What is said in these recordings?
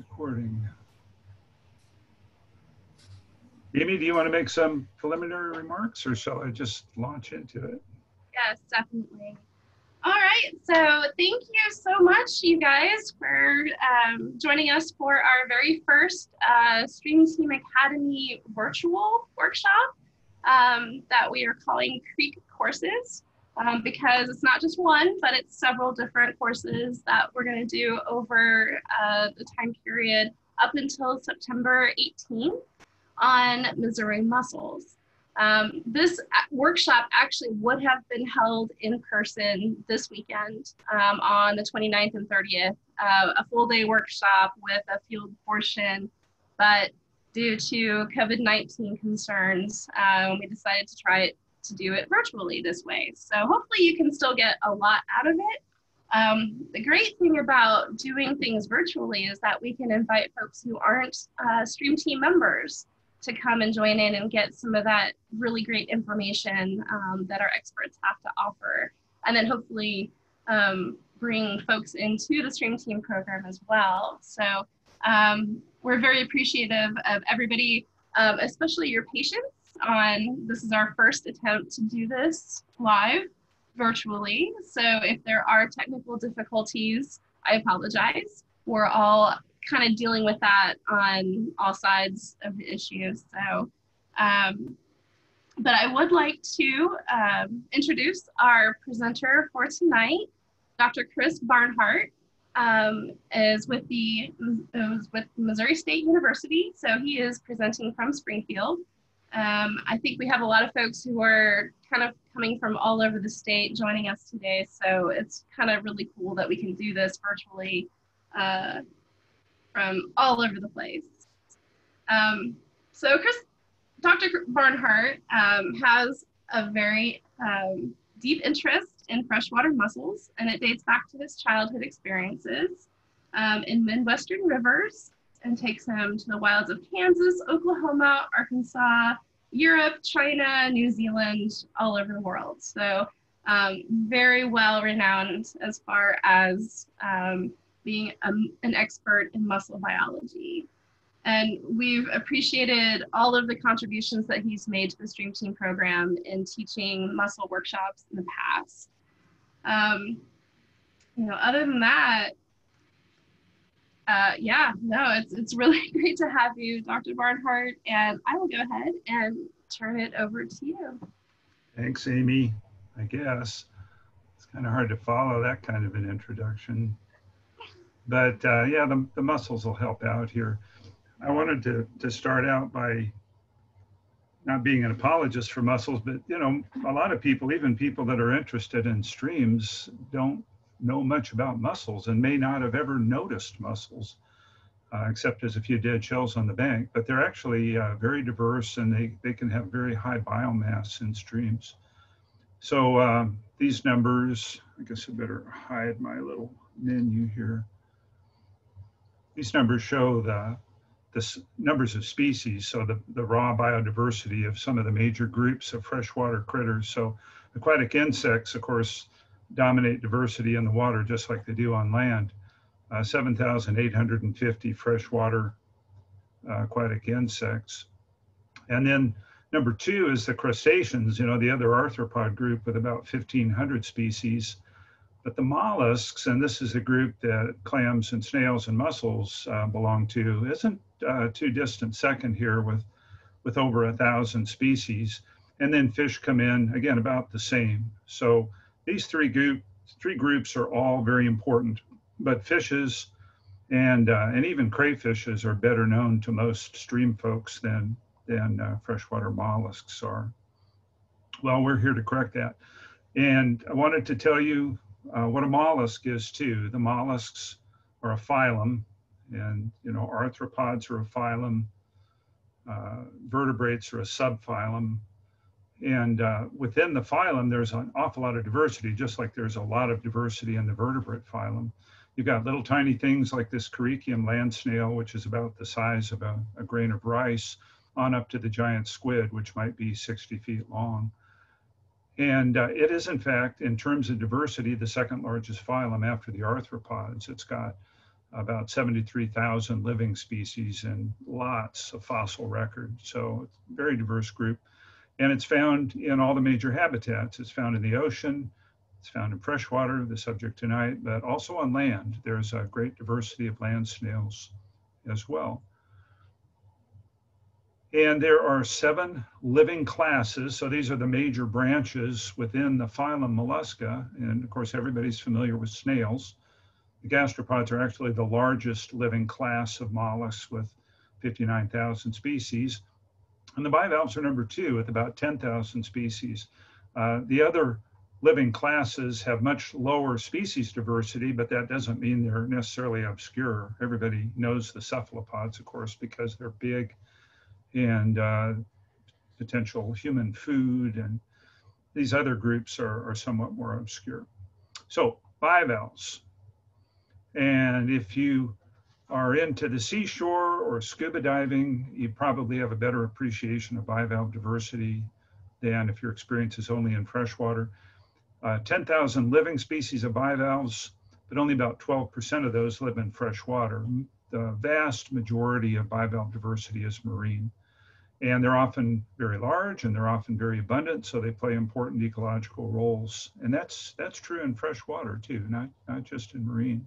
recording. Amy, do you want to make some preliminary remarks or shall I just launch into it? Yes, definitely. All right, so thank you so much, you guys, for um, joining us for our very first uh, Stream Team Academy virtual workshop um, that we are calling Creek Courses um, because it's not just one, but it's several different courses that we're going to do over uh, the time period up until September 18th on Missouri mussels. Um, this workshop actually would have been held in person this weekend um, on the 29th and 30th, uh, a full day workshop with a field portion, but due to COVID-19 concerns, um, we decided to try it to do it virtually this way. So hopefully you can still get a lot out of it. Um, the great thing about doing things virtually is that we can invite folks who aren't uh, Stream Team members to come and join in and get some of that really great information um, that our experts have to offer. And then hopefully um, bring folks into the Stream Team program as well. So um, we're very appreciative of everybody, um, especially your patience on this is our first attempt to do this live virtually. So if there are technical difficulties, I apologize. We're all kind of dealing with that on all sides of the issue. So, um, but I would like to um, introduce our presenter for tonight, Dr. Chris Barnhart. Um, is with the is with Missouri State University, so he is presenting from Springfield. Um, I think we have a lot of folks who are kind of coming from all over the state joining us today, so it's kind of really cool that we can do this virtually uh, from all over the place. Um, so Chris, Dr. Barnhart um, has a very um, deep interest in freshwater mussels, and it dates back to his childhood experiences um, in Midwestern rivers and takes him to the wilds of Kansas, Oklahoma, Arkansas, Europe, China, New Zealand, all over the world. So um, very well renowned as far as um, being a, an expert in mussel biology. And we've appreciated all of the contributions that he's made to the Stream Team program in teaching mussel workshops in the past. Um, you know, other than that, uh, yeah, no, it's, it's really great to have you, Dr. Barnhart, and I will go ahead and turn it over to you. Thanks, Amy, I guess. It's kind of hard to follow that kind of an introduction. But uh, yeah, the, the mussels will help out here. I wanted to, to start out by not being an apologist for mussels, but you know, a lot of people, even people that are interested in streams, don't know much about mussels and may not have ever noticed mussels, uh, except as a few dead shells on the bank. But they're actually uh, very diverse and they, they can have very high biomass in streams. So um, these numbers, I guess I better hide my little menu here. These numbers show the, the numbers of species, so the, the raw biodiversity of some of the major groups of freshwater critters. So aquatic insects, of course, dominate diversity in the water just like they do on land. Uh, 7,850 freshwater uh, aquatic insects. And then number two is the crustaceans, you know, the other arthropod group with about 1,500 species. But the mollusks, and this is a group that clams and snails and mussels uh, belong to, isn't uh, too distant second here with, with over a thousand species. And then fish come in, again, about the same. So these three, three groups are all very important, but fishes and, uh, and even crayfishes are better known to most stream folks than, than uh, freshwater mollusks are. Well, we're here to correct that. And I wanted to tell you uh, what a mollusk is too. The mollusks are a phylum, and you know arthropods are a phylum, uh, vertebrates are a subphylum, and uh, within the phylum there's an awful lot of diversity, just like there's a lot of diversity in the vertebrate phylum. You've got little tiny things like this Carychium land snail, which is about the size of a, a grain of rice, on up to the giant squid, which might be 60 feet long. And uh, it is, in fact, in terms of diversity, the second largest phylum after the arthropods. It's got about 73,000 living species and lots of fossil records. So very diverse group. And it's found in all the major habitats. It's found in the ocean, it's found in freshwater, the subject tonight, but also on land. There's a great diversity of land snails as well. And there are seven living classes. So these are the major branches within the phylum Mollusca. And of course, everybody's familiar with snails. The gastropods are actually the largest living class of mollusks with 59,000 species. And the bivalves are number two with about 10,000 species. Uh, the other living classes have much lower species diversity, but that doesn't mean they're necessarily obscure. Everybody knows the cephalopods, of course, because they're big and uh, potential human food. And these other groups are, are somewhat more obscure. So bivalves. And if you are into the seashore or scuba diving, you probably have a better appreciation of bivalve diversity than if your experience is only in freshwater. Uh, 10,000 living species of bivalves, but only about 12% of those live in freshwater. The vast majority of bivalve diversity is marine. And they're often very large and they're often very abundant, so they play important ecological roles. And that's that's true in freshwater too, not, not just in marine.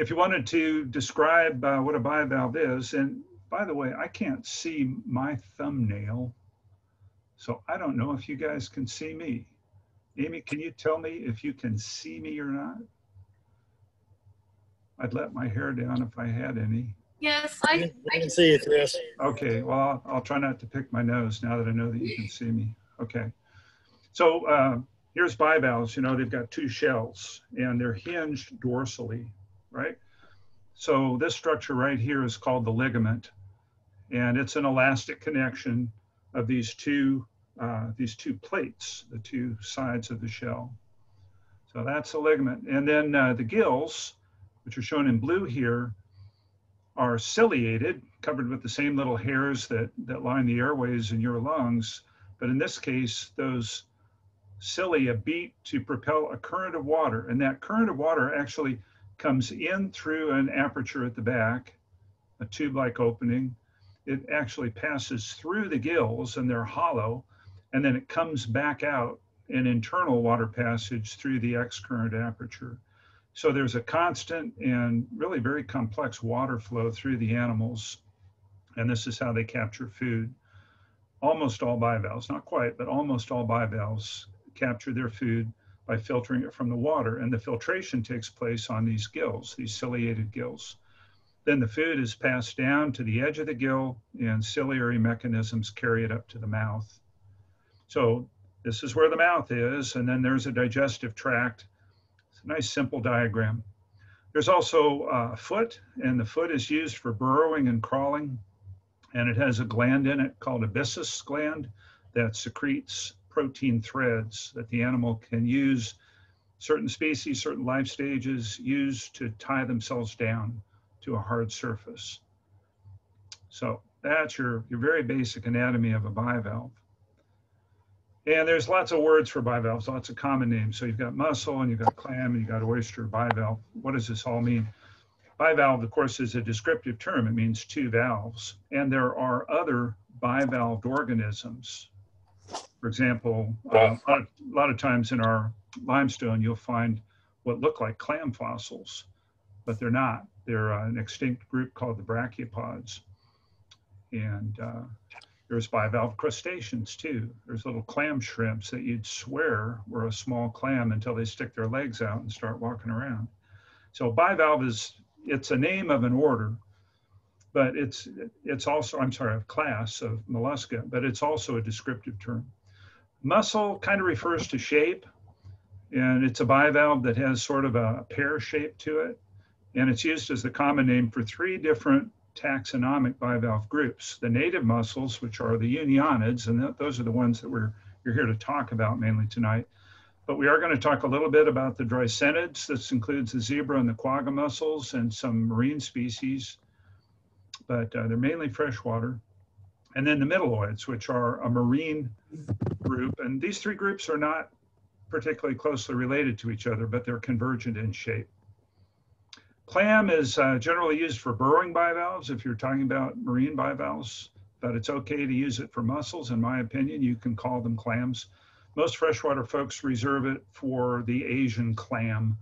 If you wanted to describe uh, what a bivalve is, and by the way, I can't see my thumbnail, so I don't know if you guys can see me. Amy, can you tell me if you can see me or not? I'd let my hair down if I had any. Yes, I, I can see you, Chris. Okay, well, I'll, I'll try not to pick my nose now that I know that you can see me. Okay. So uh, here's bivalves, you know, they've got two shells and they're hinged dorsally, right? So this structure right here is called the ligament and it's an elastic connection of these two uh, these two plates, the two sides of the shell. So that's the ligament. And then uh, the gills, which are shown in blue here, are ciliated, covered with the same little hairs that, that line the airways in your lungs. But in this case, those cilia beat to propel a current of water. And that current of water actually comes in through an aperture at the back, a tube-like opening. It actually passes through the gills and they're hollow and then it comes back out an internal water passage through the excurrent aperture. So there's a constant and really very complex water flow through the animals, and this is how they capture food. Almost all bivalves, not quite, but almost all bivalves capture their food by filtering it from the water, and the filtration takes place on these gills, these ciliated gills. Then the food is passed down to the edge of the gill, and ciliary mechanisms carry it up to the mouth. So this is where the mouth is, and then there's a digestive tract. It's a nice simple diagram. There's also uh, a foot, and the foot is used for burrowing and crawling, and it has a gland in it called a byssus gland that secretes protein threads that the animal can use certain species, certain life stages use to tie themselves down to a hard surface. So that's your, your very basic anatomy of a bivalve. And there's lots of words for bivalves, lots of common names. So you've got mussel and you've got clam and you've got oyster, bivalve. What does this all mean? Bivalve, of course, is a descriptive term. It means two valves. And there are other bivalved organisms. For example, uh, a, lot of, a lot of times in our limestone, you'll find what look like clam fossils, but they're not. They're uh, an extinct group called the brachiopods. And uh, there's bivalve crustaceans too. There's little clam shrimps that you'd swear were a small clam until they stick their legs out and start walking around. So bivalve is, it's a name of an order, but it's, it's also, I'm sorry, a class of mollusca, but it's also a descriptive term. Mussel kind of refers to shape, and it's a bivalve that has sort of a pear shape to it. And it's used as the common name for three different taxonomic bivalve groups. The native mussels, which are the unionids, and th those are the ones that we're you're here to talk about mainly tonight. But we are going to talk a little bit about the dreissenids. This includes the zebra and the quagga mussels and some marine species, but uh, they're mainly freshwater. And then the mytilids, which are a marine group. And these three groups are not particularly closely related to each other, but they're convergent in shape. Clam is uh, generally used for burrowing bivalves if you're talking about marine bivalves, but it's okay to use it for mussels. In my opinion, you can call them clams. Most freshwater folks reserve it for the Asian clam,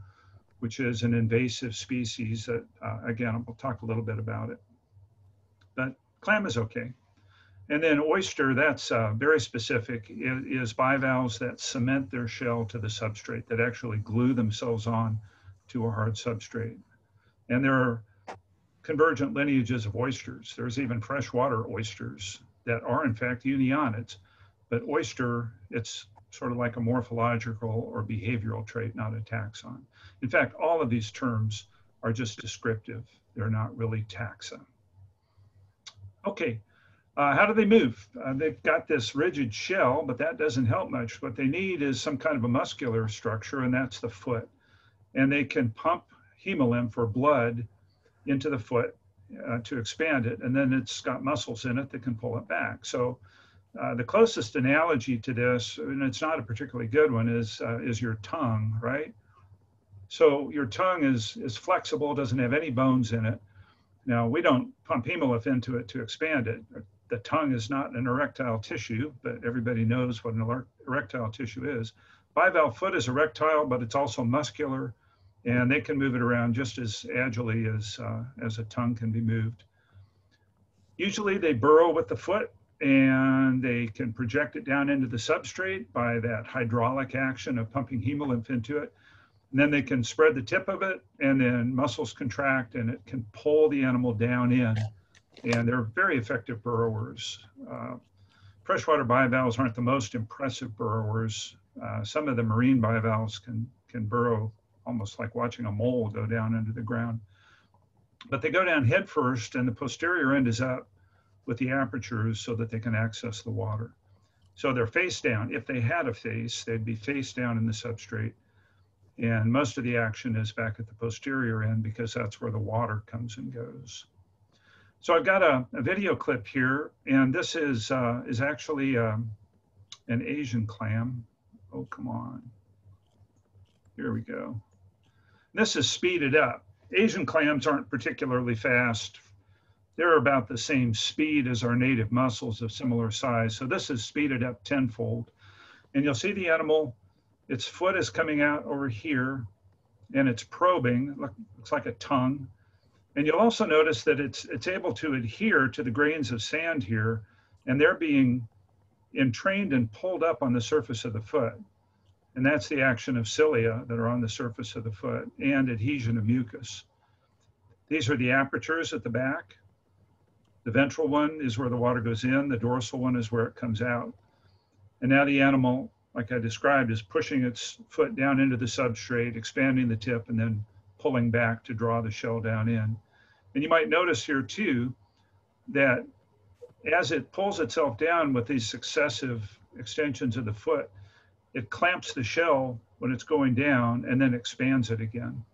which is an invasive species that, uh, again, we'll talk a little bit about it. Clam is okay. And then oyster, that's uh, very specific, is, is bivalves that cement their shell to the substrate, that actually glue themselves on to a hard substrate. And there are convergent lineages of oysters. There's even freshwater oysters that are in fact unionids, but oyster, it's sort of like a morphological or behavioral trait, not a taxon. In fact, all of these terms are just descriptive. They're not really taxa. Okay, uh, how do they move? Uh, they've got this rigid shell, but that doesn't help much. What they need is some kind of a muscular structure, and that's the foot. And they can pump hemolymph or blood into the foot uh, to expand it, and then it's got muscles in it that can pull it back. So uh, the closest analogy to this, and it's not a particularly good one, is uh, is your tongue, right? So your tongue is is flexible, doesn't have any bones in it. Now we don't pump hemolymph into it to expand it. The tongue is not an erectile tissue, but everybody knows what an erectile tissue is. Bivalve foot is erectile, but it's also muscular, and they can move it around just as agilely as uh, as a tongue can be moved. Usually they burrow with the foot and they can project it down into the substrate by that hydraulic action of pumping hemolymph into it. And then they can spread the tip of it, and then muscles contract, and it can pull the animal down in. And they're very effective burrowers. Uh, freshwater bivalves aren't the most impressive burrowers. Uh, some of the marine bivalves can can burrow almost like watching a mole go down into the ground. But they go down head first, and the posterior end is up with the apertures so that they can access the water. So they're face down. If they had a face, they'd be face down in the substrate. And most of the action is back at the posterior end because that's where the water comes and goes. So I've got a, a video clip here, and this is, uh, is actually um, an Asian clam. Oh, come on. Here we go. This is speeded up. Asian clams aren't particularly fast they're about the same speed as our native mussels of similar size. So this is speeded up tenfold. And you'll see the animal, its foot is coming out over here and it's probing, looks like a tongue. And you'll also notice that it's, it's able to adhere to the grains of sand here and they're being entrained and pulled up on the surface of the foot. And that's the action of cilia that are on the surface of the foot and adhesion of mucus. These are the apertures at the back. The ventral one is where the water goes in, the dorsal one is where it comes out. And now the animal, like I described, is pushing its foot down into the substrate, expanding the tip, and then pulling back to draw the shell down in. And you might notice here too that as it pulls itself down with these successive extensions of the foot, it clamps the shell when it's going down and then expands it again.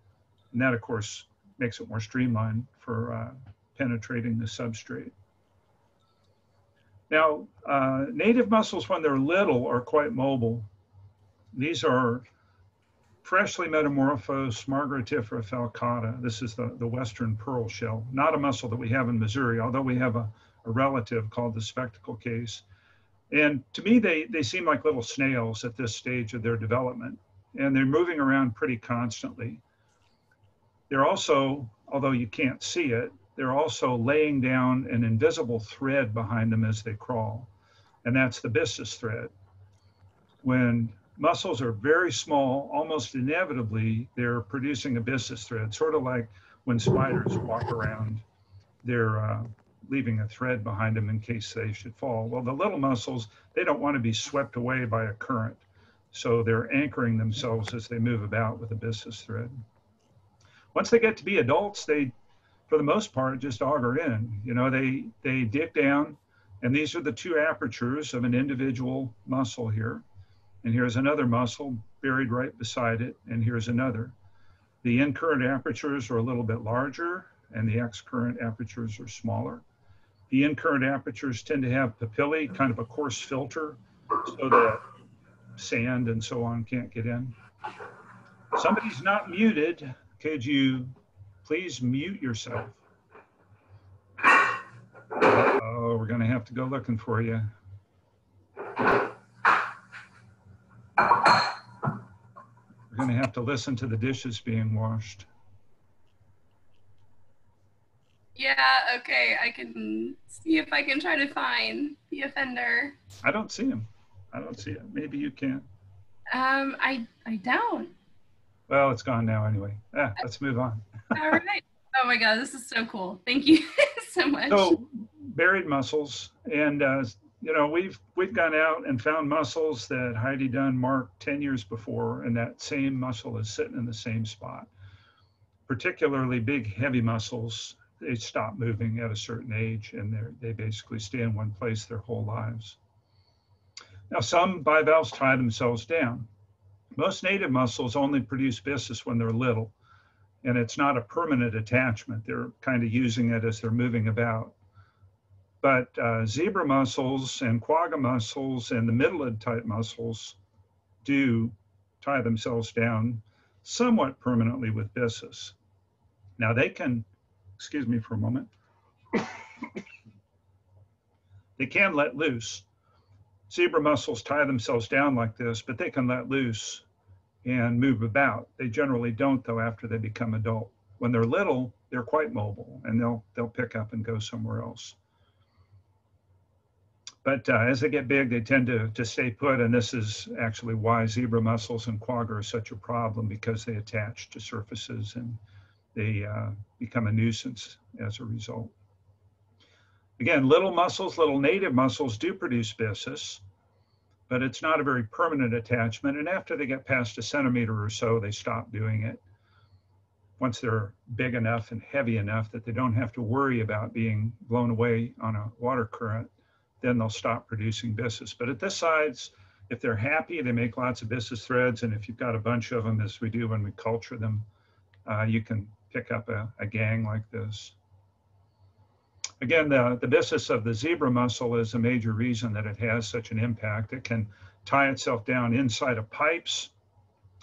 And that, of course, makes it more streamlined for uh, penetrating the substrate. Now, uh, native mussels, when they're little, are quite mobile. These are freshly metamorphosed Margaritifera falcata. This is the, the western pearl shell, not a mussel that we have in Missouri, although we have a, a relative called the spectacle case. And to me, they, they seem like little snails at this stage of their development, and they're moving around pretty constantly. They're also, although you can't see it, they're also laying down an invisible thread behind them as they crawl, and that's the byssus thread. When mussels are very small, almost inevitably, they're producing a byssus thread, sort of like when spiders walk around, they're uh, leaving a thread behind them in case they should fall. Well, the little mussels, they don't want to be swept away by a current. So they're anchoring themselves as they move about with a byssus thread. Once they get to be adults, they for the most part, just auger in. You know, they, they dig down, and these are the two apertures of an individual mussel here. And here's another mussel buried right beside it, and here's another. The in-current apertures are a little bit larger, and the ex-current apertures are smaller. The in-current apertures tend to have papillae, kind of a coarse filter, so that sand and so on can't get in. Somebody's not muted. Could you please mute yourself. Oh, we're going to have to go looking for you. We're going to have to listen to the dishes being washed. Yeah, okay. I can see if I can try to find the offender. I don't see him. I don't see it. Maybe you can. Um, I I don't. Well, it's gone now anyway. Yeah, let's move on. All right. Oh my God, this is so cool. Thank you so much. So buried mussels, and uh, you know we've we've gone out and found mussels that Heidi Dunn marked 10 years before, and that same mussel is sitting in the same spot. Particularly big, heavy mussels, they stop moving at a certain age, and they they basically stay in one place their whole lives. Now, some bivalves tie themselves down. Most native mussels only produce byssus when they're little, and it's not a permanent attachment. They're kind of using it as they're moving about. But uh, zebra mussels and quagga mussels and the mytilid type mussels do tie themselves down somewhat permanently with byssus. Now they can, excuse me for a moment, they can let loose zebra mussels tie themselves down like this, but they can let loose and move about. They generally don't though after they become adult. When they're little, they're quite mobile and they'll they'll pick up and go somewhere else. But uh, as they get big, they tend to, to stay put, and this is actually why zebra mussels and quagga are such a problem because they attach to surfaces and they uh, become a nuisance as a result. Again, little mussels, little native mussels do produce byssus, but it's not a very permanent attachment. And after they get past a centimeter or so, they stop doing it. Once they're big enough and heavy enough that they don't have to worry about being blown away on a water current, then they'll stop producing byssus. But at this size, if they're happy, they make lots of byssus threads. And if you've got a bunch of them, as we do when we culture them, uh, you can pick up a, a gang like this. Again, the, the byssus of the zebra mussel is a major reason that it has such an impact. It can tie itself down inside of pipes.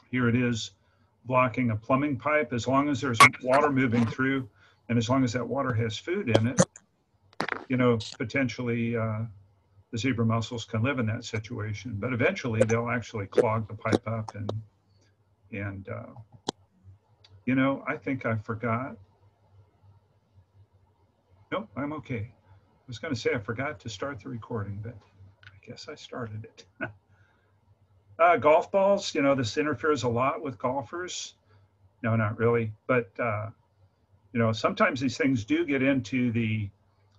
Here it is blocking a plumbing pipe. As long as there's water moving through and as long as that water has food in it, you know, potentially uh, the zebra mussels can live in that situation. But eventually they'll actually clog the pipe up and, and uh, you know, I think I forgot Nope, I'm okay. I was going to say I forgot to start the recording, but I guess I started it. uh, golf balls, you know, this interferes a lot with golfers. No, not really. But, uh, you know, sometimes these things do get into the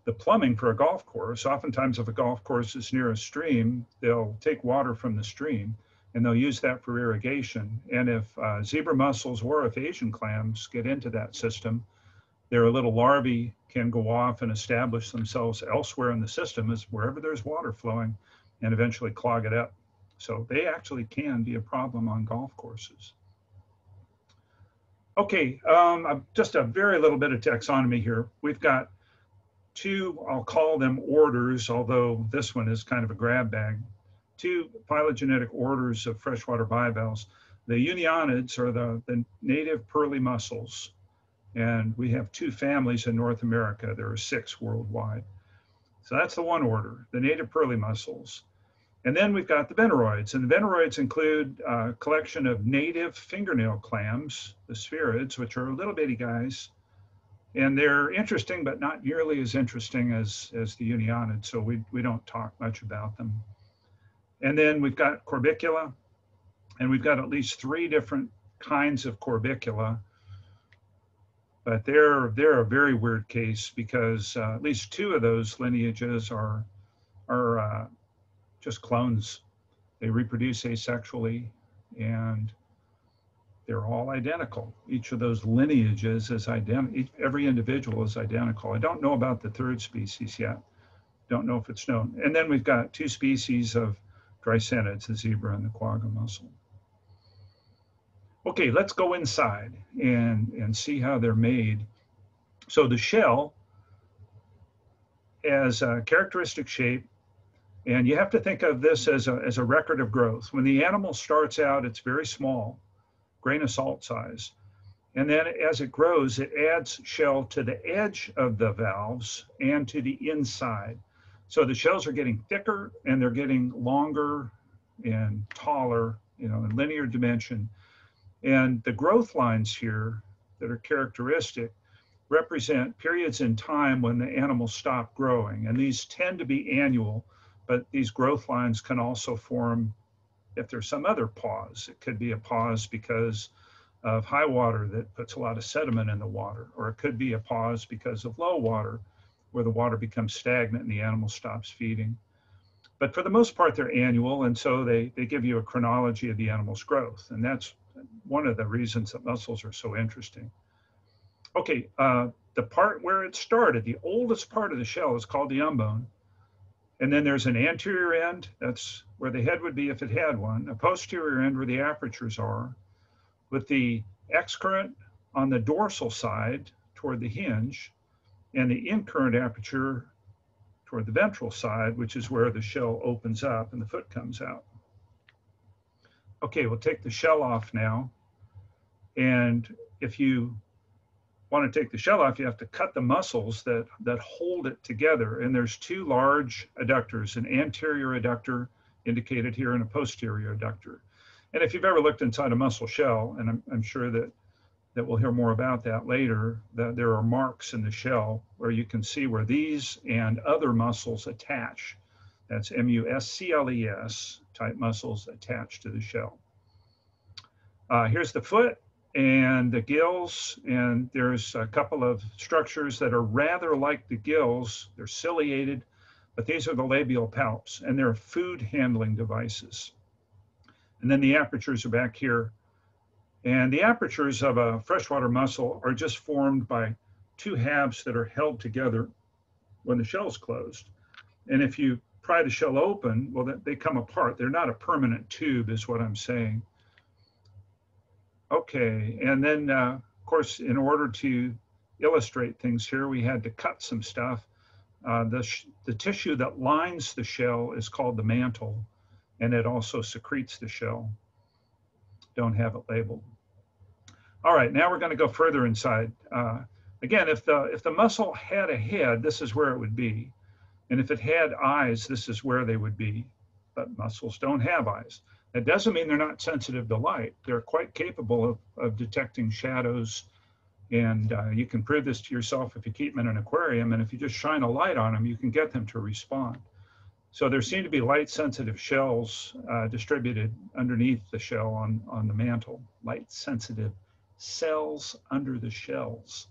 the plumbing for a golf course. Oftentimes, if a golf course is near a stream, they'll take water from the stream and they'll use that for irrigation. And if uh, zebra mussels or if Asian clams get into that system, their little larvae can go off and establish themselves elsewhere in the system as wherever there's water flowing and eventually clog it up. So they actually can be a problem on golf courses. Okay, um, just a very little bit of taxonomy here. We've got two, I'll call them orders, although this one is kind of a grab bag, two phylogenetic orders of freshwater bivalves. The unionids are the, the native pearly mussels, and we have two families in North America. There are six worldwide. So that's the one order, the native pearly mussels. And then we've got the Veneroids, and the Veneroids include a collection of native fingernail clams, the sphaeriids, which are little bitty guys. And they're interesting, but not nearly as interesting as, as the unionids, so we, we don't talk much about them. And then we've got Corbicula, and we've got at least three different kinds of Corbicula but they're they're a very weird case because uh, at least two of those lineages are are uh, just clones. They reproduce asexually, and they're all identical. Each of those lineages is identical. Every individual is identical. I don't know about the third species yet. Don't know if it's known. And then we've got two species of Dreissenids, the zebra and the quagga mussel. Okay, let's go inside and, and see how they're made. So the shell has a characteristic shape, and you have to think of this as a, as a record of growth. When the animal starts out, it's very small, grain of salt size. And then as it grows, it adds shell to the edge of the valves and to the inside. So the shells are getting thicker and they're getting longer and taller, you know, in linear dimension. And the growth lines here that are characteristic represent periods in time when the animals stop growing. And these tend to be annual, but these growth lines can also form if there's some other pause. It could be a pause because of high water that puts a lot of sediment in the water, or it could be a pause because of low water where the water becomes stagnant and the animal stops feeding. But for the most part, they're annual, and so they, they give you a chronology of the animal's growth. And that's one of the reasons that mussels are so interesting. Okay, uh, the part where it started, the oldest part of the shell is called the umbone. And then there's an anterior end, that's where the head would be if it had one, a posterior end where the apertures are, with the excurrent on the dorsal side toward the hinge, and the incurrent aperture toward the ventral side, which is where the shell opens up and the foot comes out. Okay, we'll take the shell off now. And if you want to take the shell off, you have to cut the muscles that, that hold it together. And there's two large adductors, an anterior adductor indicated here and a posterior adductor. And if you've ever looked inside a mussel shell, and I'm, I'm sure that, that we'll hear more about that later, that there are marks in the shell where you can see where these and other muscles attach. That's M-U-S-C-L-E-S type muscles attached to the shell. Uh, here's the foot and the gills, and there's a couple of structures that are rather like the gills. They're ciliated, but these are the labial palps, and they're food handling devices. And then the apertures are back here. And the apertures of a freshwater mussel are just formed by two halves that are held together when the shell's closed. And if you pry the shell open, well, they come apart. They're not a permanent tube, is what I'm saying. Okay, and then uh, of course, in order to illustrate things here, we had to cut some stuff. Uh, the, the tissue that lines the shell is called the mantle, and it also secretes the shell. Don't have it labeled. All right, now we're going to go further inside. Uh, again, if the if the mussel had a head, this is where it would be, and if it had eyes, this is where they would be. But mussels don't have eyes. That doesn't mean they're not sensitive to light. They're quite capable of, of detecting shadows. And uh, you can prove this to yourself if you keep them in an aquarium. And if you just shine a light on them, you can get them to respond. So there seem to be light sensitive shells uh, distributed underneath the shell on, on the mantle, light sensitive cells under the shells.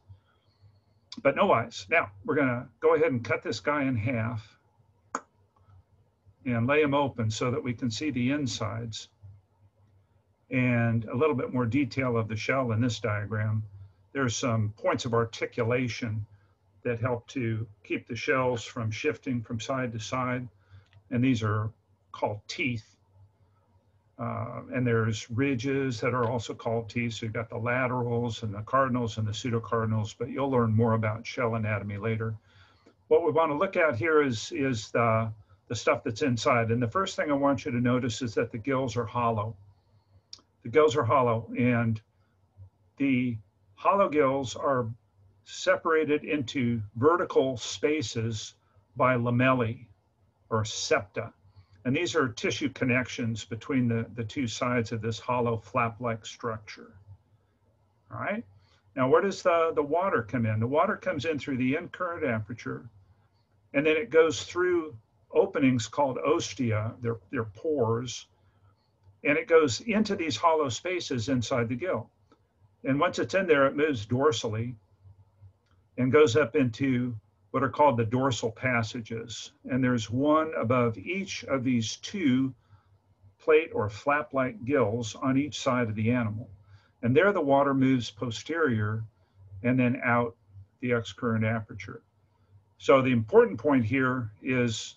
But no eyes. Now we're gonna go ahead and cut this guy in half and lay him open so that we can see the insides and a little bit more detail of the shell in this diagram. There's some points of articulation that help to keep the shells from shifting from side to side. And these are called teeth. Uh, and there's ridges that are also called teeth. So you've got the laterals and the cardinals and the pseudocardinals, but you'll learn more about shell anatomy later. What we want to look at here is, is the the stuff that's inside. And the first thing I want you to notice is that the gills are hollow. The gills are hollow and the hollow gills are separated into vertical spaces by lamellae or septa. And these are tissue connections between the, the two sides of this hollow flap-like structure. All right. Now, where does the, the water come in? The water comes in through the incurrent aperture, and then it goes through openings called ostia, they're, they're pores, and it goes into these hollow spaces inside the gill. And once it's in there, it moves dorsally and goes up into what are called the dorsal passages. And there's one above each of these two plate or flap-like gills on each side of the animal. And there the water moves posterior and then out the excurrent aperture. So the important point here is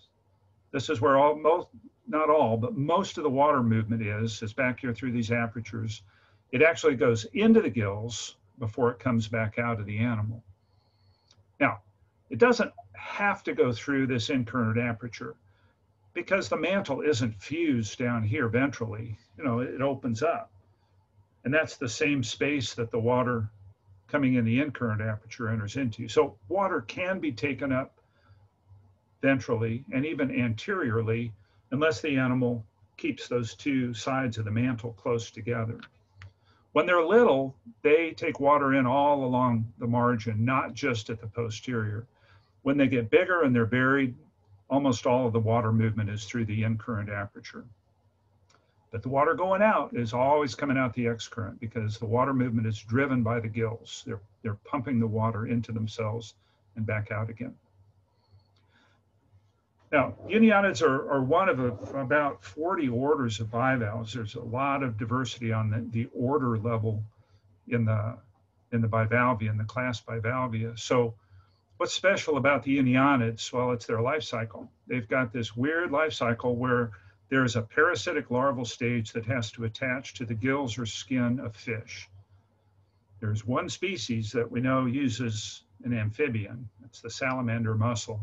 this is where all, most, not all, but most of the water movement is, is back here through these apertures. It actually goes into the gills before it comes back out of the animal. Now, it doesn't have to go through this incurrent aperture because the mantle isn't fused down here ventrally. You know, it opens up. And that's the same space that the water coming in the in-current aperture enters into. So water can be taken up ventrally and even anteriorly unless the animal keeps those two sides of the mantle close together. When they're little, they take water in all along the margin, not just at the posterior. When they get bigger and they're buried, almost all of the water movement is through the in-current aperture. But the water going out is always coming out the excurrent because the water movement is driven by the gills. They're, they're pumping the water into themselves and back out again. Now, unionids are, are one of a, about 40 orders of bivalves. There's a lot of diversity on the, the order level in the, in the bivalvia, in the class bivalvia. So what's special about the unionids? Well, it's their life cycle. They've got this weird life cycle where there's a parasitic larval stage that has to attach to the gills or skin of fish. There's one species that we know uses an amphibian. It's the salamander mussel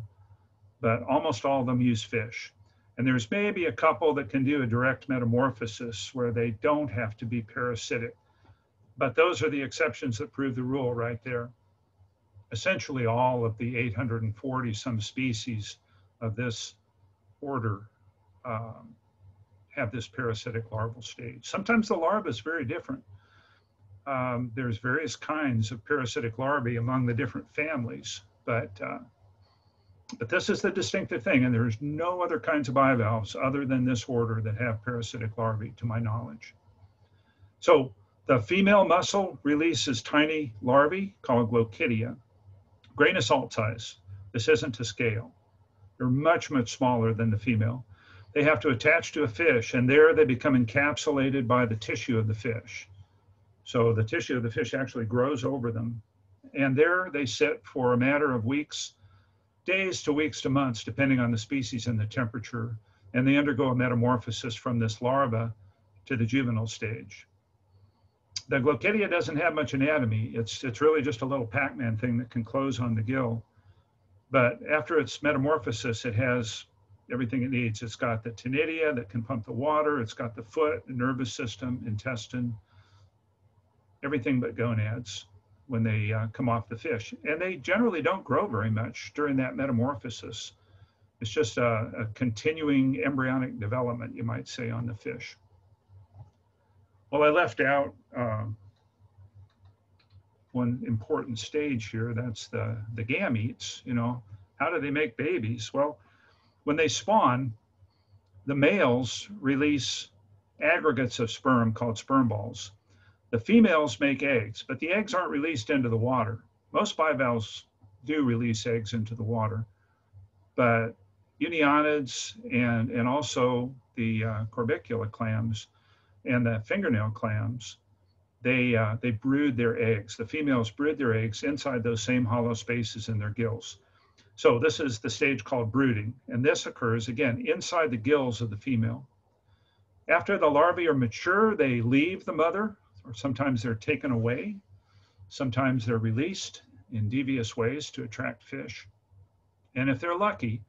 but almost all of them use fish. And there's maybe a couple that can do a direct metamorphosis where they don't have to be parasitic. But those are the exceptions that prove the rule right there. Essentially, all of the 840 some species of this order um, have this parasitic larval stage. Sometimes the larva is very different. Um, there's various kinds of parasitic larvae among the different families, but uh, but this is the distinctive thing, and there's no other kinds of bivalves other than this order that have parasitic larvae, to my knowledge. So the female mussel releases tiny larvae called glochidia, grain of salt size. This isn't to scale. They're much, much smaller than the female. They have to attach to a fish, and there they become encapsulated by the tissue of the fish. So the tissue of the fish actually grows over them. And there they sit for a matter of weeks days to weeks to months, depending on the species and the temperature, and they undergo a metamorphosis from this larva to the juvenile stage. The Glochidia doesn't have much anatomy. It's, it's really just a little Pac-Man thing that can close on the gill. But after its metamorphosis, it has everything it needs. It's got the ctenidia that can pump the water. It's got the foot, the nervous system, intestine, everything but gonads when they uh, come off the fish. And they generally don't grow very much during that metamorphosis. It's just a, a continuing embryonic development, you might say, on the fish. Well, I left out um, one important stage here. That's the, the gametes, you know, how do they make babies? Well, when they spawn, the males release aggregates of sperm called sperm balls. The females make eggs, but the eggs aren't released into the water. Most bivalves do release eggs into the water, but unionids and, and also the uh, corbicula clams and the fingernail clams, they, uh, they brood their eggs. The females brood their eggs inside those same hollow spaces in their gills. So this is the stage called brooding, and this occurs again inside the gills of the female. After the larvae are mature, they leave the mother or sometimes they're taken away. Sometimes they're released in devious ways to attract fish. And if they're lucky,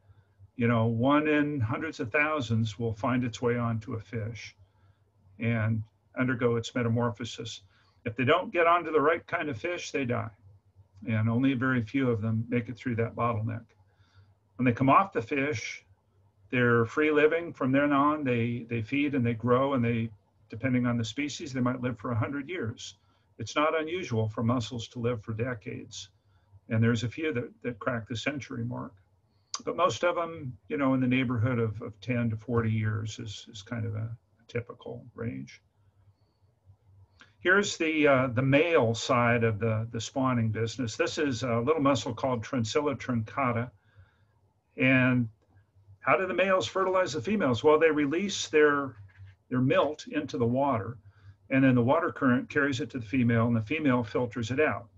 you know, one in hundreds of thousands will find its way onto a fish and undergo its metamorphosis. If they don't get onto the right kind of fish, they die. And only very few of them make it through that bottleneck. When they come off the fish, they're free living from then on. They, they feed and they grow and they Depending on the species, they might live for 100 years. It's not unusual for mussels to live for decades. And there's a few that, that crack the century mark. But most of them, you know, in the neighborhood of, of 10 to 40 years is, is kind of a, a typical range. Here's the, uh, the male side of the, the spawning business. This is a little mussel called Truncilla truncata. And how do the males fertilize the females? Well, they release their they're milt into the water, and then the water current carries it to the female, and the female filters it out.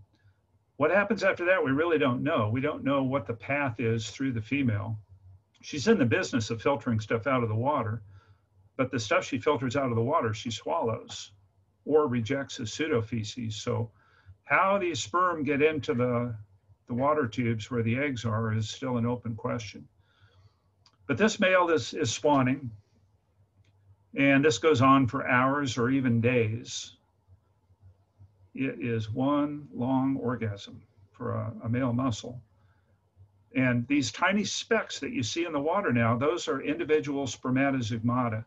What happens after that, we really don't know. We don't know what the path is through the female. She's in the business of filtering stuff out of the water, but the stuff she filters out of the water, she swallows or rejects as pseudo feces. So, how these sperm get into the, the water tubes where the eggs are is still an open question. But this male is, is spawning. And this goes on for hours or even days. it is one long orgasm for a, a male mussel. And these tiny specks that you see in the water now, those are individual spermatozeugmata.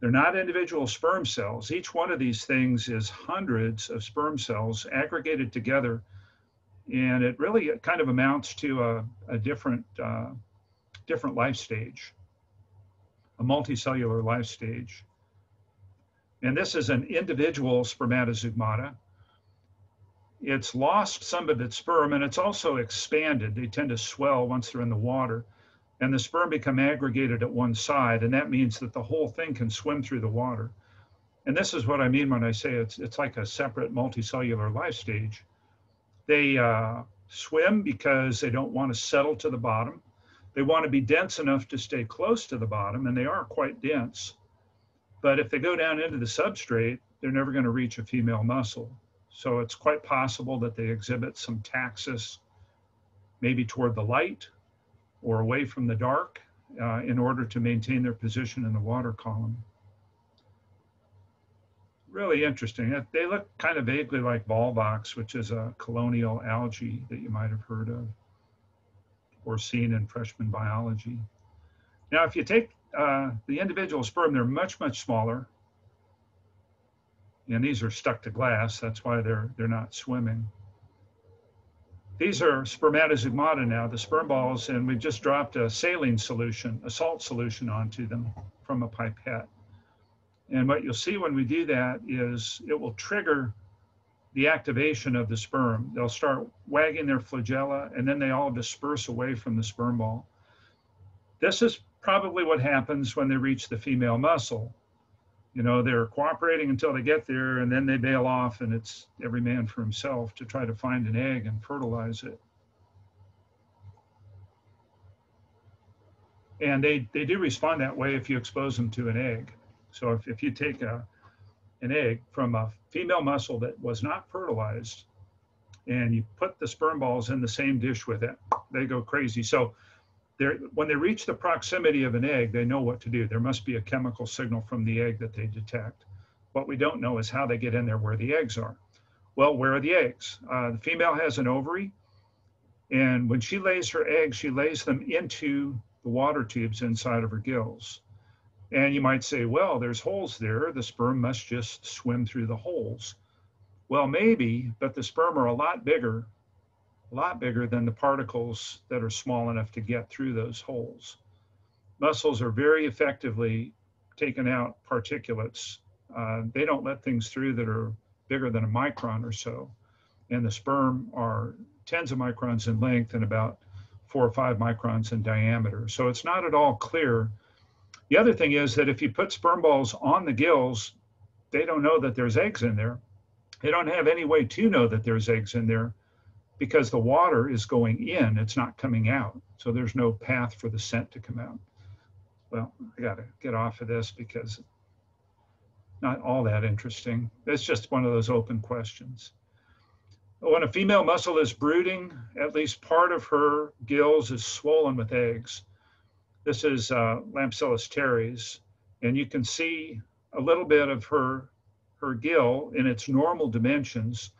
They're not individual sperm cells. Each one of these things is hundreds of sperm cells aggregated together. And it really kind of amounts to a, a different, uh, different life stage, a multicellular life stage. And this is an individual spermatozeugmata. It's lost some of its sperm and it's also expanded. They tend to swell once they're in the water and the sperm become aggregated at one side. And that means that the whole thing can swim through the water. And this is what I mean when I say it's, it's like a separate multicellular life stage. They uh, swim because they don't want to settle to the bottom. They want to be dense enough to stay close to the bottom, and they are quite dense. But if they go down into the substrate, they're never going to reach a female mussel. So it's quite possible that they exhibit some taxis, maybe toward the light or away from the dark uh, in order to maintain their position in the water column. Really interesting. They look kind of vaguely like ball volvox, which is a colonial algae that you might have heard of or seen in freshman biology. Now, if you take uh, the individual sperm, they're much, much smaller. And these are stuck to glass. That's why they're, they're not swimming. These are spermatozeugmata now, the sperm balls, and we've just dropped a saline solution, a salt solution onto them from a pipette. And what you'll see when we do that is it will trigger the activation of the sperm. They'll start wagging their flagella and then they all disperse away from the sperm ball. This is probably what happens when they reach the female mussel. You know, they're cooperating until they get there and then they bail off and it's every man for himself to try to find an egg and fertilize it. And they, they do respond that way if you expose them to an egg. So if, if you take a, an egg from a female mussel that was not fertilized and you put the sperm balls in the same dish with it, they go crazy. So they're, when they reach the proximity of an egg, they know what to do. There must be a chemical signal from the egg that they detect. What we don't know is how they get in there where the eggs are. Well, where are the eggs? Uh, the female has an ovary, and when she lays her eggs, she lays them into the water tubes inside of her gills. And you might say, well, there's holes there. The sperm must just swim through the holes. Well, maybe, but the sperm are a lot bigger, a lot bigger than the particles that are small enough to get through those holes. Mussels are very effectively taking out particulates. Uh, they don't let things through that are bigger than a micron or so. And the sperm are tens of microns in length and about four or five microns in diameter. So it's not at all clear the other thing is that if you put sperm balls on the gills, they don't know that there's eggs in there. They don't have any way to know that there's eggs in there because the water is going in, it's not coming out. So there's no path for the scent to come out. Well, I got to get off of this because not all that interesting. It's just one of those open questions. When a female mussel is brooding, at least part of her gills is swollen with eggs. This is uh, Lampsilis teres, and you can see a little bit of her, her gill in its normal dimensions.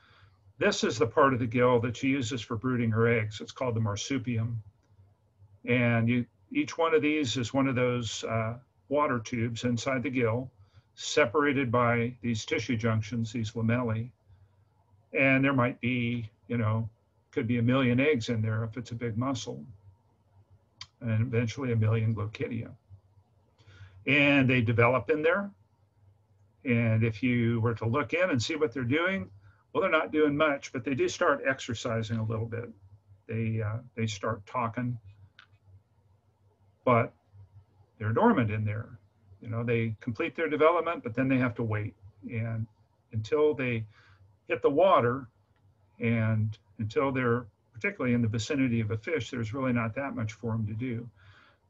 This is the part of the gill that she uses for brooding her eggs. It's called the marsupium. And you, each one of these is one of those uh, water tubes inside the gill, separated by these tissue junctions, these lamellae. And there might be, you know, could be a million eggs in there if it's a big mussel and eventually a million Glochidia. And they develop in there. And if you were to look in and see what they're doing, well, they're not doing much, but they do start exercising a little bit. They uh, they start talking, but they're dormant in there. You know, they complete their development, but then they have to wait and until they hit the water and until they're particularly in the vicinity of a fish, there's really not that much for them to do.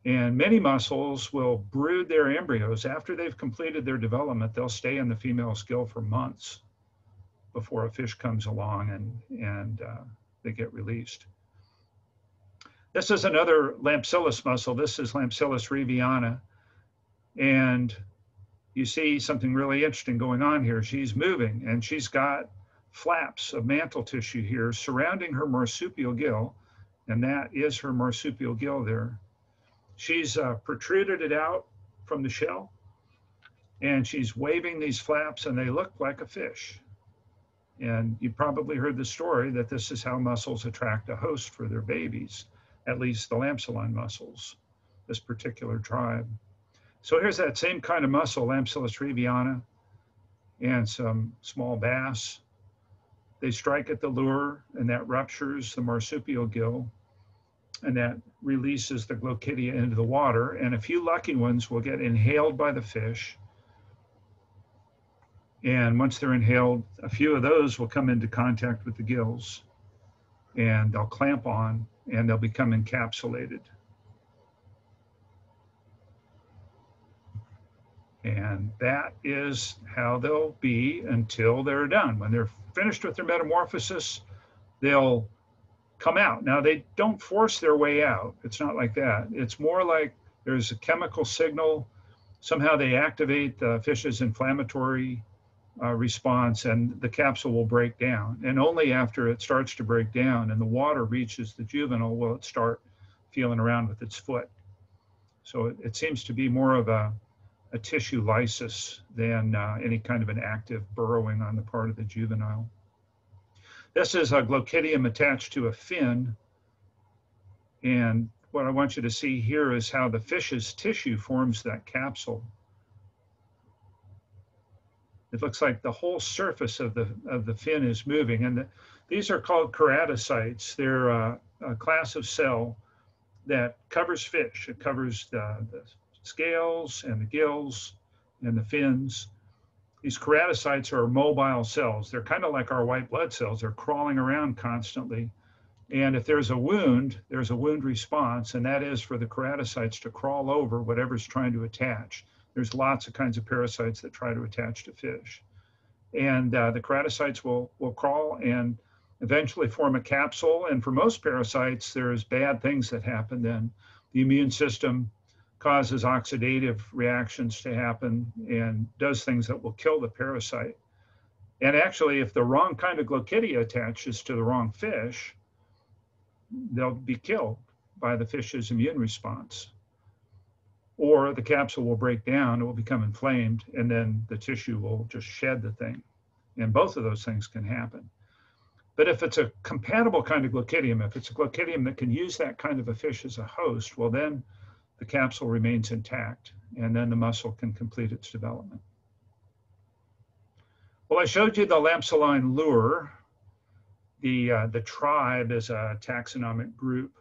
And many mussels will brood their embryos after they've completed their development. They'll stay in the female's gill for months before a fish comes along and, and uh, they get released. This is another Lampsilis mussel. This is Lampsilis reeveiana. And you see something really interesting going on here. She's moving and she's got flaps of mantle tissue here surrounding her marsupial gill, and that is her marsupial gill there. She's uh, protruded it out from the shell, and she's waving these flaps, and they look like a fish. And you probably heard the story that this is how mussels attract a host for their babies, at least the Lampsiline mussels, this particular tribe. So here's that same kind of mussel, Lampsilis reeveiana, and some small bass. They strike at the lure, and that ruptures the marsupial gill, and that releases the glochidia into the water. And a few lucky ones will get inhaled by the fish. And once they're inhaled, a few of those will come into contact with the gills, and they'll clamp on, and they'll become encapsulated. And that is how they'll be until they're done. When they're finished with their metamorphosis, they'll come out. Now, they don't force their way out. It's not like that. It's more like there's a chemical signal. Somehow they activate the fish's inflammatory uh, response and the capsule will break down. And only after it starts to break down and the water reaches the juvenile will it start feeling around with its foot. So it, it seems to be more of a a tissue lysis than uh, any kind of an active burrowing on the part of the juvenile. This is a glochidium attached to a fin. And what I want you to see here is how the fish's tissue forms that capsule. It looks like the whole surface of the, of the fin is moving. And the, these are called keratocytes. They're uh, a class of cell that covers fish. It covers the, the scales and the gills and the fins. These keratocytes are mobile cells. They're kind of like our white blood cells. They're crawling around constantly. And if there's a wound, there's a wound response, and that is for the keratocytes to crawl over whatever's trying to attach. There's lots of kinds of parasites that try to attach to fish. And uh, the keratocytes will, will crawl and eventually form a capsule. And for most parasites, there's bad things that happen then. The immune system causes oxidative reactions to happen and does things that will kill the parasite. And actually, if the wrong kind of glochidia attaches to the wrong fish, they'll be killed by the fish's immune response. Or the capsule will break down, it will become inflamed, and then the tissue will just shed the thing. And both of those things can happen. But if it's a compatible kind of glochidium, if it's a glochidium that can use that kind of a fish as a host, well, then the capsule remains intact, and then the mussel can complete its development. Well, I showed you the Lampsiline lure. The, uh, the tribe is a taxonomic group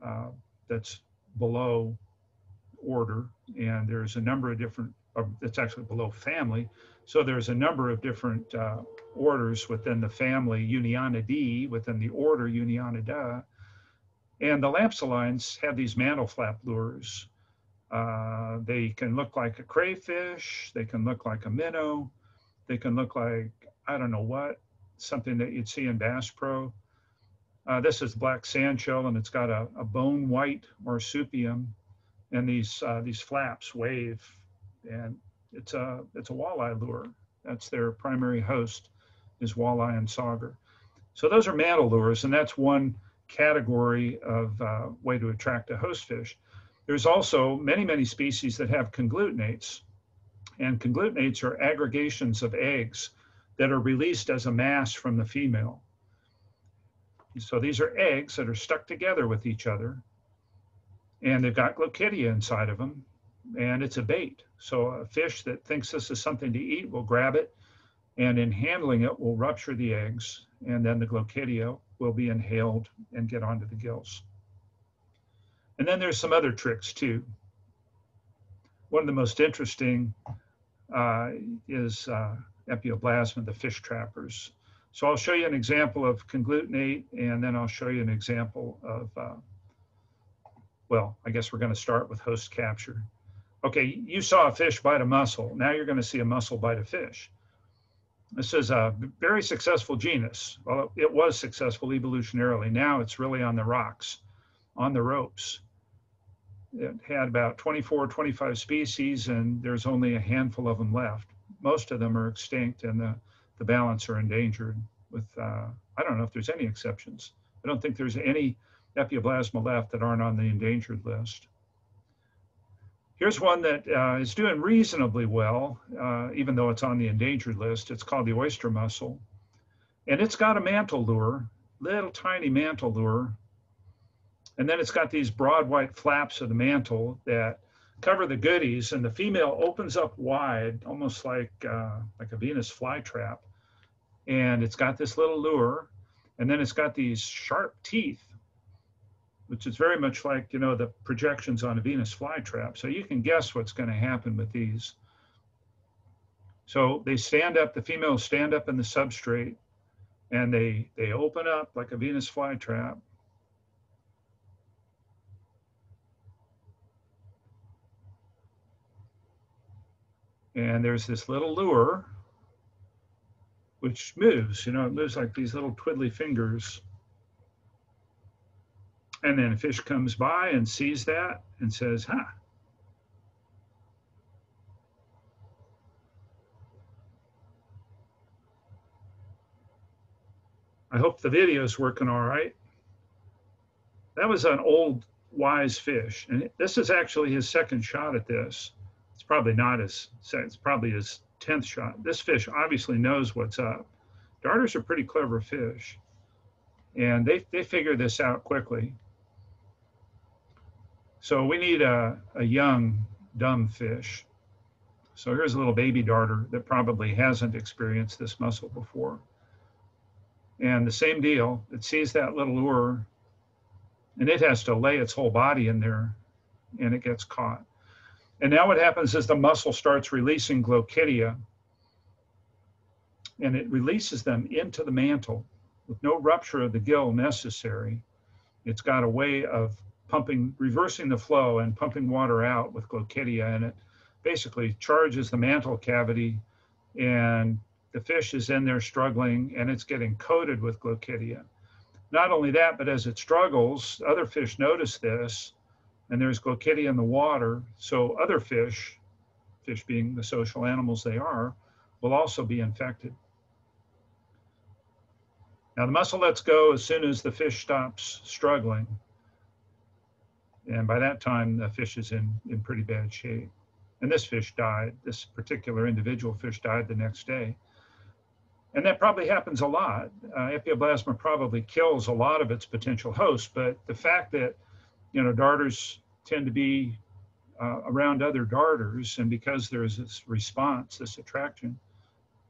uh, that's below order, and there's a number of different, uh, it's actually below family. So there's a number of different uh, orders within the family Unionidae, within the order Unionidae, and the lampsilines have these mantle flap lures. Uh, they can look like a crayfish, they can look like a minnow, they can look like, I don't know what, something that you'd see in Bass Pro. Uh, this is black sand shell and it's got a, a bone white marsupium and these uh, these flaps wave and it's a it's a walleye lure. That's their primary host is walleye and sauger. So those are mantle lures and that's one category of uh, way to attract a host fish. There's also many, many species that have conglutinates. And conglutinates are aggregations of eggs that are released as a mass from the female. So these are eggs that are stuck together with each other. And they've got glochidia inside of them. And it's a bait. So a fish that thinks this is something to eat will grab it. And in handling it, will rupture the eggs. And then the glochidia will be inhaled and get onto the gills. And then there's some other tricks too. One of the most interesting uh, is uh, Epioblasma, the fish trappers. So I'll show you an example of conglutinate, and then I'll show you an example of, uh, well, I guess we're going to start with host capture. Okay, you saw a fish bite a mussel. Now you're going to see a mussel bite a fish. This is a very successful genus. Well, it was successful evolutionarily. Now it's really on the rocks, on the ropes. It had about 24, 25 species, and there's only a handful of them left. Most of them are extinct, and the, the balance are endangered with, uh, I don't know if there's any exceptions. I don't think there's any Epioblasma left that aren't on the endangered list. Here's one that uh, is doing reasonably well, uh, even though it's on the endangered list. It's called the oyster mussel. And it's got a mantle lure, little tiny mantle lure. And then it's got these broad white flaps of the mantle that cover the goodies. And the female opens up wide, almost like, uh, like a Venus flytrap. And it's got this little lure. And then it's got these sharp teeth which is very much like, you know, the projections on a Venus flytrap. So you can guess what's going to happen with these. So they stand up, the females stand up in the substrate and they, they open up like a Venus flytrap. And there's this little lure which moves, you know, it moves like these little twiddly fingers. And then a fish comes by and sees that and says, huh. I hope the video is working all right. That was an old wise fish. And this is actually his second shot at this. It's probably not his, it's probably his 10th shot. This fish obviously knows what's up. Darters are pretty clever fish. And they, they figure this out quickly. So we need a, a young, dumb fish. So here's a little baby darter that probably hasn't experienced this mussel before. And the same deal, it sees that little lure and it has to lay its whole body in there and it gets caught. And now what happens is the mussel starts releasing glochidia and it releases them into the mantle with no rupture of the gill necessary. It's got a way of pumping, reversing the flow and pumping water out with glochidia, and it basically charges the mantle cavity, and the fish is in there struggling, and it's getting coated with glochidia. Not only that, but as it struggles, other fish notice this, and there's glochidia in the water, so other fish, fish being the social animals they are, will also be infected. Now the mussel lets go as soon as the fish stops struggling. And by that time, the fish is in, in pretty bad shape. And this fish died. This particular individual fish died the next day. And that probably happens a lot. Uh, Epioblasma probably kills a lot of its potential hosts, but the fact that, you know, darters tend to be uh, around other darters, and because there's this response, this attraction,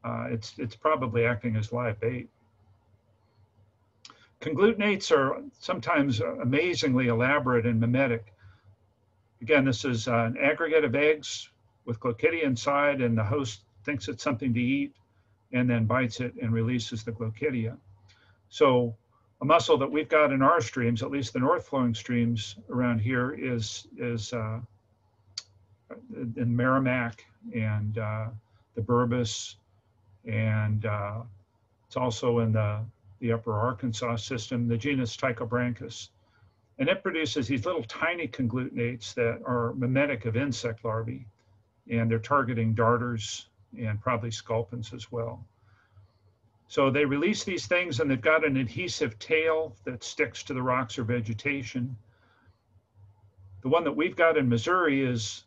uh, it's, it's probably acting as live bait. Conglutinates are sometimes amazingly elaborate and mimetic. Again, this is an aggregate of eggs with glochidia inside, and the host thinks it's something to eat and then bites it and releases the glochidia. So a mussel that we've got in our streams, at least the north flowing streams around here, is is uh, in Meramec and uh, the Bourbeuse, and uh, it's also in the the upper Arkansas system, the genus Ptychobranchus. And it produces these little tiny conglutinates that are mimetic of insect larvae. And they're targeting darters and probably sculpins as well. So they release these things and they've got an adhesive tail that sticks to the rocks or vegetation. The one that we've got in Missouri is,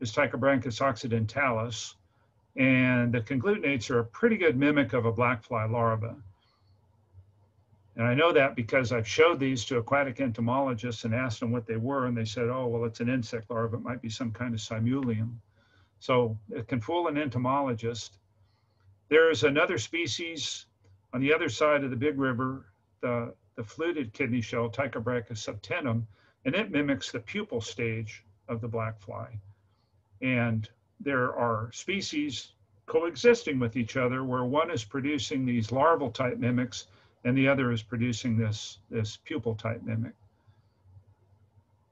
is Ptychobranchus occidentalis. And the conglutinates are a pretty good mimic of a black fly larva. And I know that because I've showed these to aquatic entomologists and asked them what they were, and they said, oh, well, it's an insect larva. It might be some kind of simulium. So it can fool an entomologist. There's another species on the other side of the big river, the, the fluted kidney shell, Ptychobranchus subtentum, and it mimics the pupal stage of the black fly. And there are species coexisting with each other where one is producing these larval type mimics and the other is producing this, this pupal type mimic.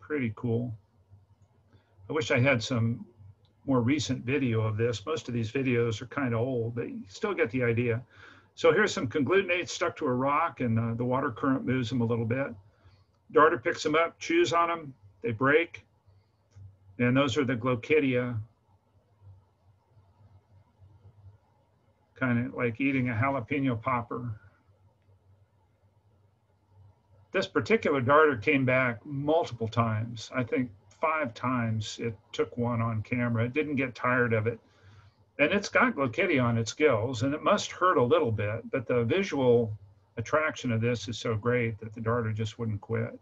Pretty cool. I wish I had some more recent video of this. Most of these videos are kind of old, but you still get the idea. So here's some conglutinates stuck to a rock and uh, the water current moves them a little bit. Darter picks them up, chews on them, they break, and those are the glochidia kind of like eating a jalapeno popper. This particular darter came back multiple times. I think five times it took one on camera. It didn't get tired of it. And it's got Glochidia on its gills, and it must hurt a little bit, but the visual attraction of this is so great that the darter just wouldn't quit.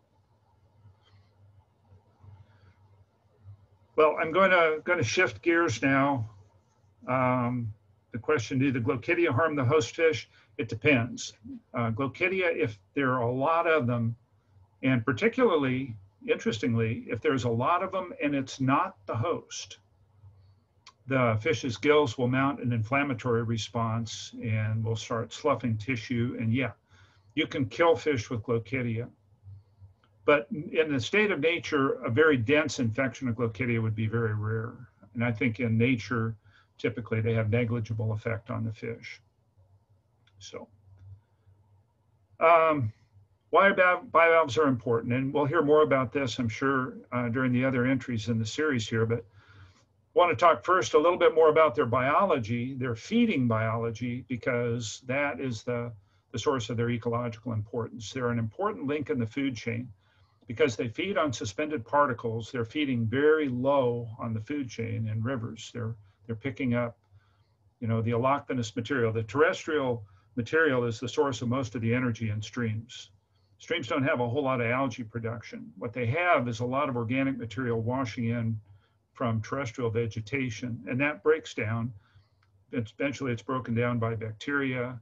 Well, I'm going to going to shift gears now. Um, the question: Do the Glochidia harm the host fish? It depends. Uh, Glochidia, if there are a lot of them, and particularly interestingly, if there's a lot of them and it's not the host, the fish's gills will mount an inflammatory response and will start sloughing tissue. And yeah, you can kill fish with Glochidia. But in the state of nature, a very dense infection of Glochidia would be very rare. And I think in nature, typically they have negligible effect on the fish. So, um, why bivalves are important, and we'll hear more about this, I'm sure, uh, during the other entries in the series here, but want to talk first a little bit more about their biology, their feeding biology, because that is the, the source of their ecological importance. They're an important link in the food chain because they feed on suspended particles. They're feeding very low on the food chain in rivers. They're, they're picking up, you know, the allochthonous material. The terrestrial material is the source of most of the energy in streams. Streams don't have a whole lot of algae production. What they have is a lot of organic material washing in from terrestrial vegetation, and that breaks down. Eventually, it's broken down by bacteria,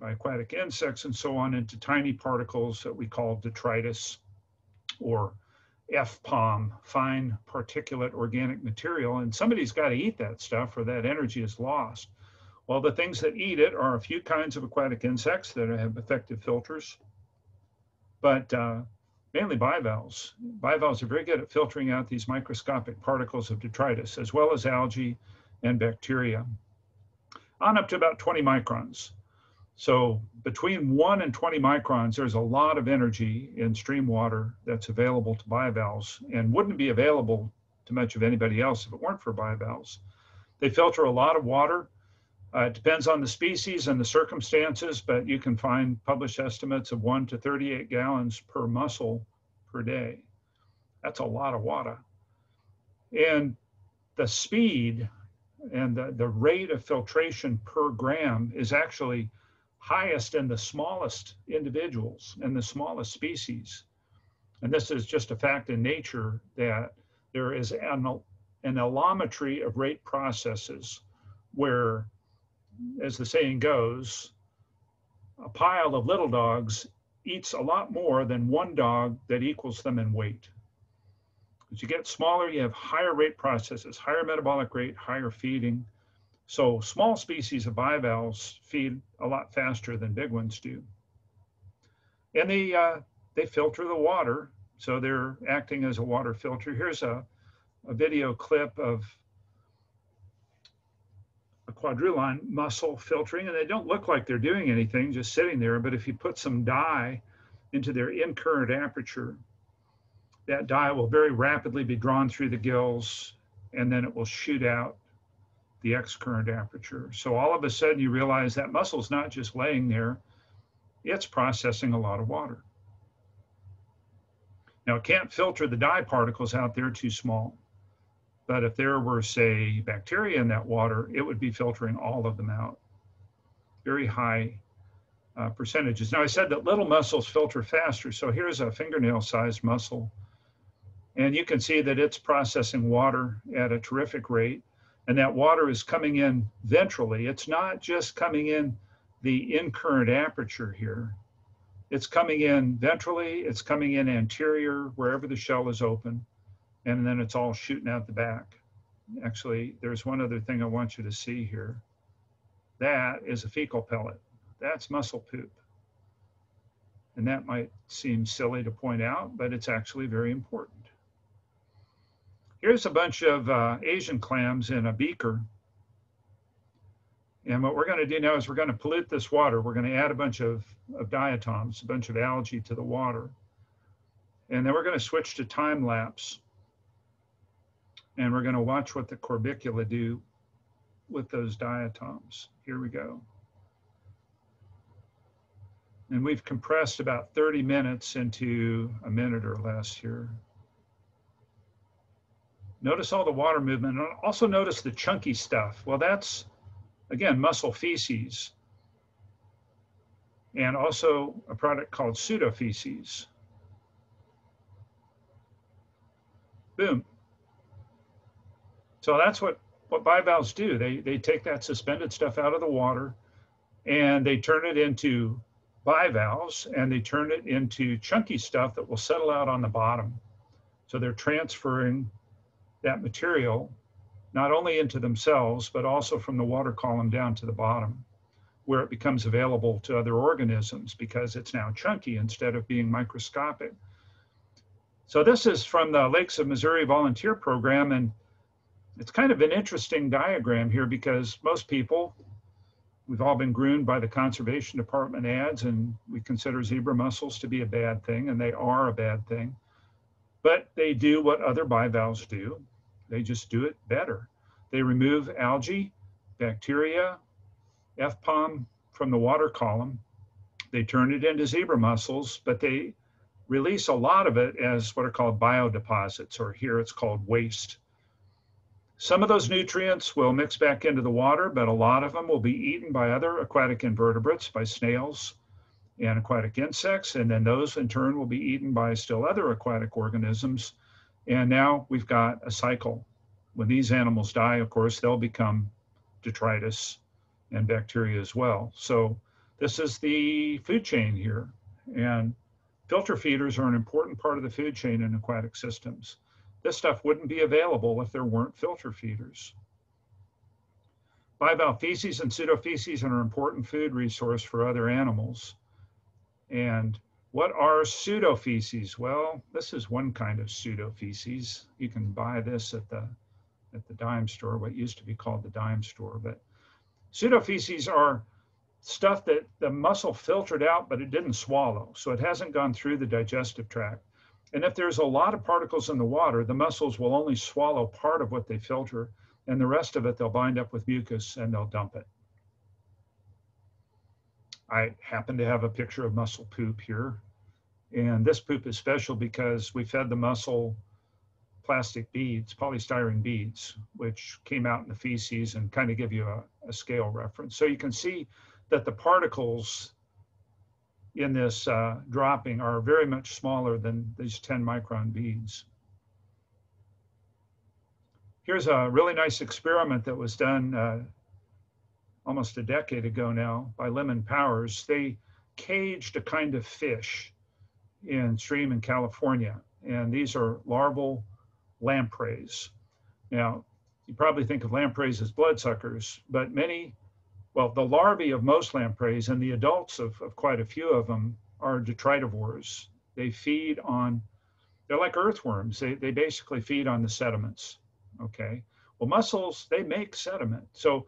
by aquatic insects, and so on into tiny particles that we call detritus or FPOM, fine particulate organic material. And somebody's got to eat that stuff or that energy is lost. Well, the things that eat it are a few kinds of aquatic insects that have effective filters, but uh, mainly bivalves. Bivalves are very good at filtering out these microscopic particles of detritus, as well as algae and bacteria, on up to about 20 microns. So between 1 and 20 microns, there's a lot of energy in stream water that's available to bivalves and wouldn't be available to much of anybody else if it weren't for bivalves. They filter a lot of water. Uh, it depends on the species and the circumstances, but you can find published estimates of 1 to 38 gallons per mussel per day. That's a lot of water. And the speed and the, the rate of filtration per gram is actually highest in the smallest individuals and the smallest species. And this is just a fact in nature that there is an, an allometry of rate processes where, as the saying goes, a pile of little dogs eats a lot more than one dog that equals them in weight. As you get smaller, you have higher rate processes, higher metabolic rate, higher feeding, so small species of bivalves feed a lot faster than big ones do. And they, uh, they filter the water, so they're acting as a water filter. Here's a, a video clip of a quadrillon mussel filtering, and they don't look like they're doing anything, just sitting there. But if you put some dye into their in-current aperture, that dye will very rapidly be drawn through the gills, and then it will shoot out the excurrent aperture. So all of a sudden you realize that mussel's not just laying there, it's processing a lot of water. Now it can't filter the dye particles out there too small. But if there were, say, bacteria in that water, it would be filtering all of them out. Very high uh, percentages. Now I said that little mussels filter faster. So here's a fingernail sized mussel. And you can see that it's processing water at a terrific rate and that water is coming in ventrally. It's not just coming in the in-current aperture here. It's coming in ventrally, it's coming in anterior, wherever the shell is open, and then it's all shooting out the back. Actually, there's one other thing I want you to see here. That is a fecal pellet. That's mussel poop. And that might seem silly to point out, but it's actually very important. Here's a bunch of uh, Asian clams in a beaker. And what we're going to do now is we're going to pollute this water. We're going to add a bunch of, of diatoms, a bunch of algae to the water. And then we're going to switch to time lapse. And we're going to watch what the corbicula do with those diatoms. Here we go. And we've compressed about 30 minutes into a minute or less here. Notice all the water movement. And also notice the chunky stuff. Well, that's, again, mussel feces. And also a product called pseudofeces. Boom. So that's what, what bivalves do. They, they take that suspended stuff out of the water and they turn it into bivalves and they turn it into chunky stuff that will settle out on the bottom. So they're transferring that material not only into themselves, but also from the water column down to the bottom, where it becomes available to other organisms because it's now chunky instead of being microscopic. So this is from the Lakes of Missouri Volunteer Program, and it's kind of an interesting diagram here because most people, we've all been groomed by the Conservation Department ads, and we consider zebra mussels to be a bad thing, and they are a bad thing. But they do what other bivalves do. They just do it better. They remove algae, bacteria, FPOM from the water column. They turn it into zebra mussels, but they release a lot of it as what are called biodeposits, or here it's called waste. Some of those nutrients will mix back into the water, but a lot of them will be eaten by other aquatic invertebrates, by snails and aquatic insects, and then those in turn will be eaten by still other aquatic organisms and now we've got a cycle. When these animals die, of course, they'll become detritus and bacteria as well. So this is the food chain here. And filter feeders are an important part of the food chain in aquatic systems. This stuff wouldn't be available if there weren't filter feeders. Bivalve feces and pseudofeces are an important food resource for other animals. And what are pseudofeces? Well, this is one kind of pseudofeces. You can buy this at the at the dime store, what used to be called the dime store. But pseudofeces are stuff that the mussel filtered out, but it didn't swallow. So it hasn't gone through the digestive tract. And if there's a lot of particles in the water, the mussels will only swallow part of what they filter, and the rest of it they'll bind up with mucus and they'll dump it. I happen to have a picture of mussel poop here. And this poop is special because we fed the mussel plastic beads, polystyrene beads, which came out in the feces and kind of give you a, a scale reference. So you can see that the particles in this uh, dropping are very much smaller than these 10 micron beads. Here's a really nice experiment that was done uh, almost a decade ago now by Lemon Powers, they caged a kind of fish in stream in California. And these are larval lampreys. Now, you probably think of lampreys as bloodsuckers, but many, well, the larvae of most lampreys and the adults of, of quite a few of them are detritivores. They feed on, they're like earthworms. They, they basically feed on the sediments, okay? Well, mussels, they make sediment. So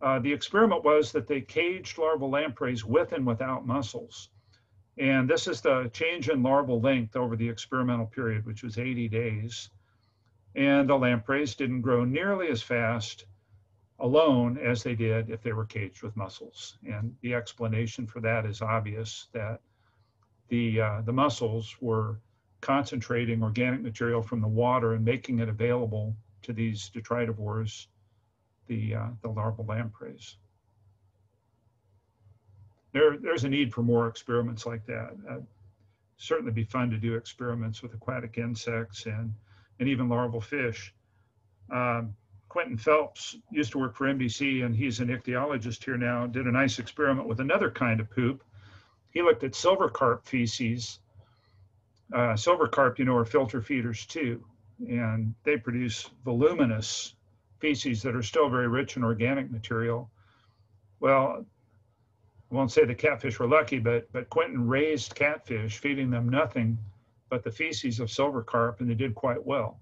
uh, the experiment was that they caged larval lampreys with and without mussels. And this is the change in larval length over the experimental period, which was 80 days. And the lampreys didn't grow nearly as fast alone as they did if they were caged with mussels. And the explanation for that is obvious that the, uh, the mussels were concentrating organic material from the water and making it available to these detritivores the, uh, the larval lampreys. There, there's a need for more experiments like that. Uh, certainly be fun to do experiments with aquatic insects and, and even larval fish. Um, Quinton Phelps used to work for MDC and he's an ichthyologist here now, did a nice experiment with another kind of poop. He looked at silver carp feces. Uh, silver carp, you know, are filter feeders too, and they produce voluminous feces that are still very rich in organic material. Well, I won't say the catfish were lucky, but but Quinton raised catfish, feeding them nothing but the feces of silver carp, and they did quite well.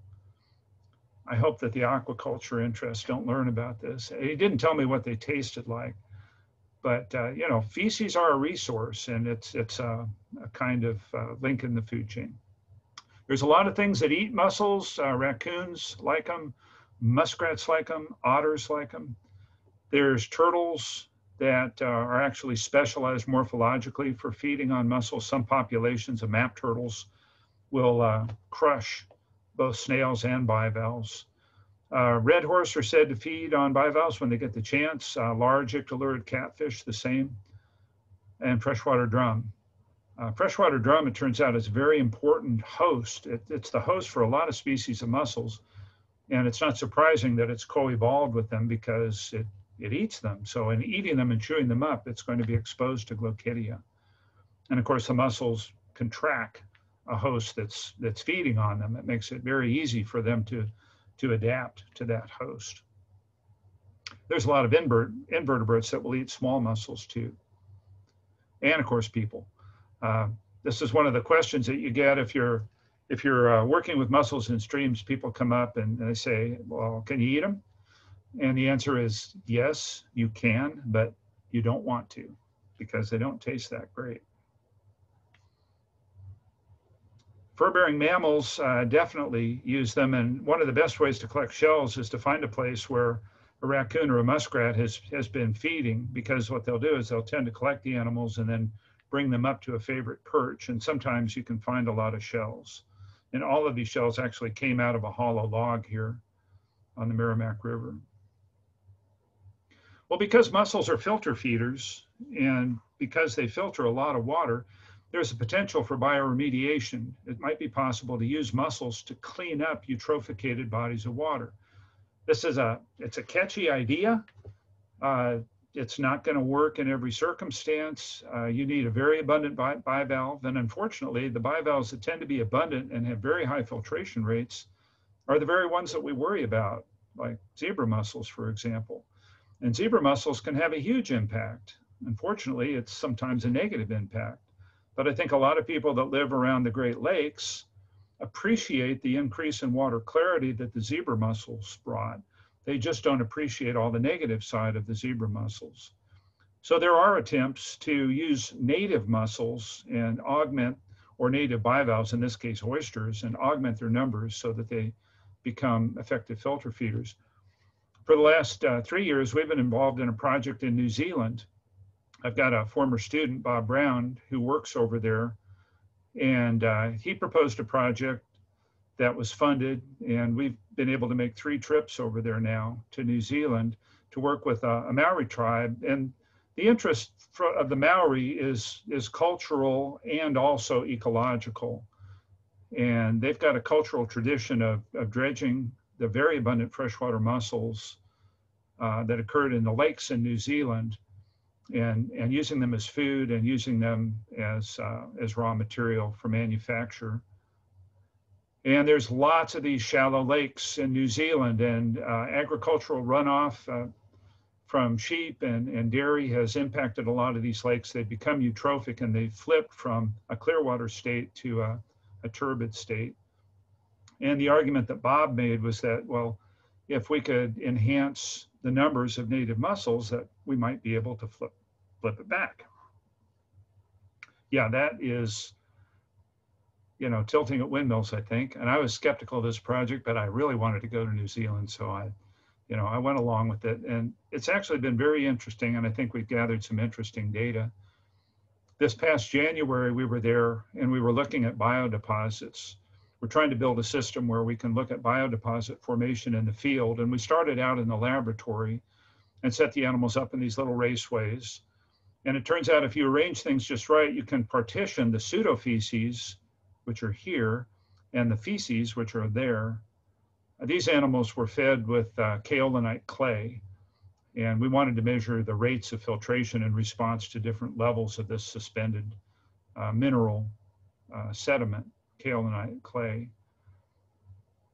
I hope that the aquaculture interests don't learn about this. He didn't tell me what they tasted like, but uh, you know, feces are a resource, and it's it's a, a kind of uh, link in the food chain. There's a lot of things that eat mussels. Uh, raccoons like them muskrats like them, otters like them. There's turtles that uh, are actually specialized morphologically for feeding on mussels. Some populations of map turtles will uh, crush both snails and bivalves. Uh, red horse are said to feed on bivalves when they get the chance. Uh, large ictalurid catfish, the same. And freshwater drum. Uh, freshwater drum, it turns out, is a very important host. It, it's the host for a lot of species of mussels. And it's not surprising that it's co-evolved with them because it, it eats them. So in eating them and chewing them up, it's going to be exposed to Glochidia. And of course, the mussels can track a host that's, that's feeding on them. It makes it very easy for them to to adapt to that host. There's a lot of invertebrates that will eat small mussels too. And of course, people. Uh, this is one of the questions that you get if you're if you're uh, working with mussels in streams, people come up and they say, well, can you eat them? And the answer is yes, you can, but you don't want to because they don't taste that great. Fur-bearing mammals uh, definitely use them, and one of the best ways to collect shells is to find a place where a raccoon or a muskrat has, has been feeding, because what they'll do is they'll tend to collect the animals and then bring them up to a favorite perch, and sometimes you can find a lot of shells. And all of these shells actually came out of a hollow log here on the Meramec River. Well, because mussels are filter feeders, and because they filter a lot of water, there's a potential for bioremediation. It might be possible to use mussels to clean up eutrophicated bodies of water. This is a, it's a catchy idea. Uh, it's not going to work in every circumstance. Uh, you need a very abundant bi bivalve. And unfortunately, the bivalves that tend to be abundant and have very high filtration rates are the very ones that we worry about, like zebra mussels, for example. And zebra mussels can have a huge impact. Unfortunately, it's sometimes a negative impact. But I think a lot of people that live around the Great Lakes appreciate the increase in water clarity that the zebra mussels brought. They just don't appreciate all the negative side of the zebra mussels. So there are attempts to use native mussels and augment, or native bivalves, in this case oysters, and augment their numbers so that they become effective filter feeders. For the last uh, three years, we've been involved in a project in New Zealand. I've got a former student, Bob Brown, who works over there, and uh, he proposed a project that was funded, and we've been able to make three trips over there now to New Zealand to work with a, a Maori tribe. And the interest of the Maori is is cultural and also ecological, and they've got a cultural tradition of, of dredging the very abundant freshwater mussels uh, that occurred in the lakes in New Zealand and, and using them as food and using them as, uh, as raw material for manufacture. And there's lots of these shallow lakes in New Zealand and uh, agricultural runoff uh, from sheep and, and dairy has impacted a lot of these lakes. They've become eutrophic and they've flipped from a clear water state to a, a turbid state. And the argument that Bob made was that, well, if we could enhance the numbers of native mussels that we might be able to flip, flip it back. Yeah, that is, you know, tilting at windmills, I think. And I was skeptical of this project, but I really wanted to go to New Zealand. So I, you know, I went along with it. And it's actually been very interesting. And I think we've gathered some interesting data. This past January, we were there and we were looking at biodeposits we're trying to build a system where we can look at biodeposit formation in the field. And we started out in the laboratory and set the animals up in these little raceways. And it turns out if you arrange things just right, you can partition the pseudofeces, which are here, and the feces, which are there. These animals were fed with uh, kaolinite clay, and we wanted to measure the rates of filtration in response to different levels of this suspended uh, mineral uh, sediment kaolinite clay.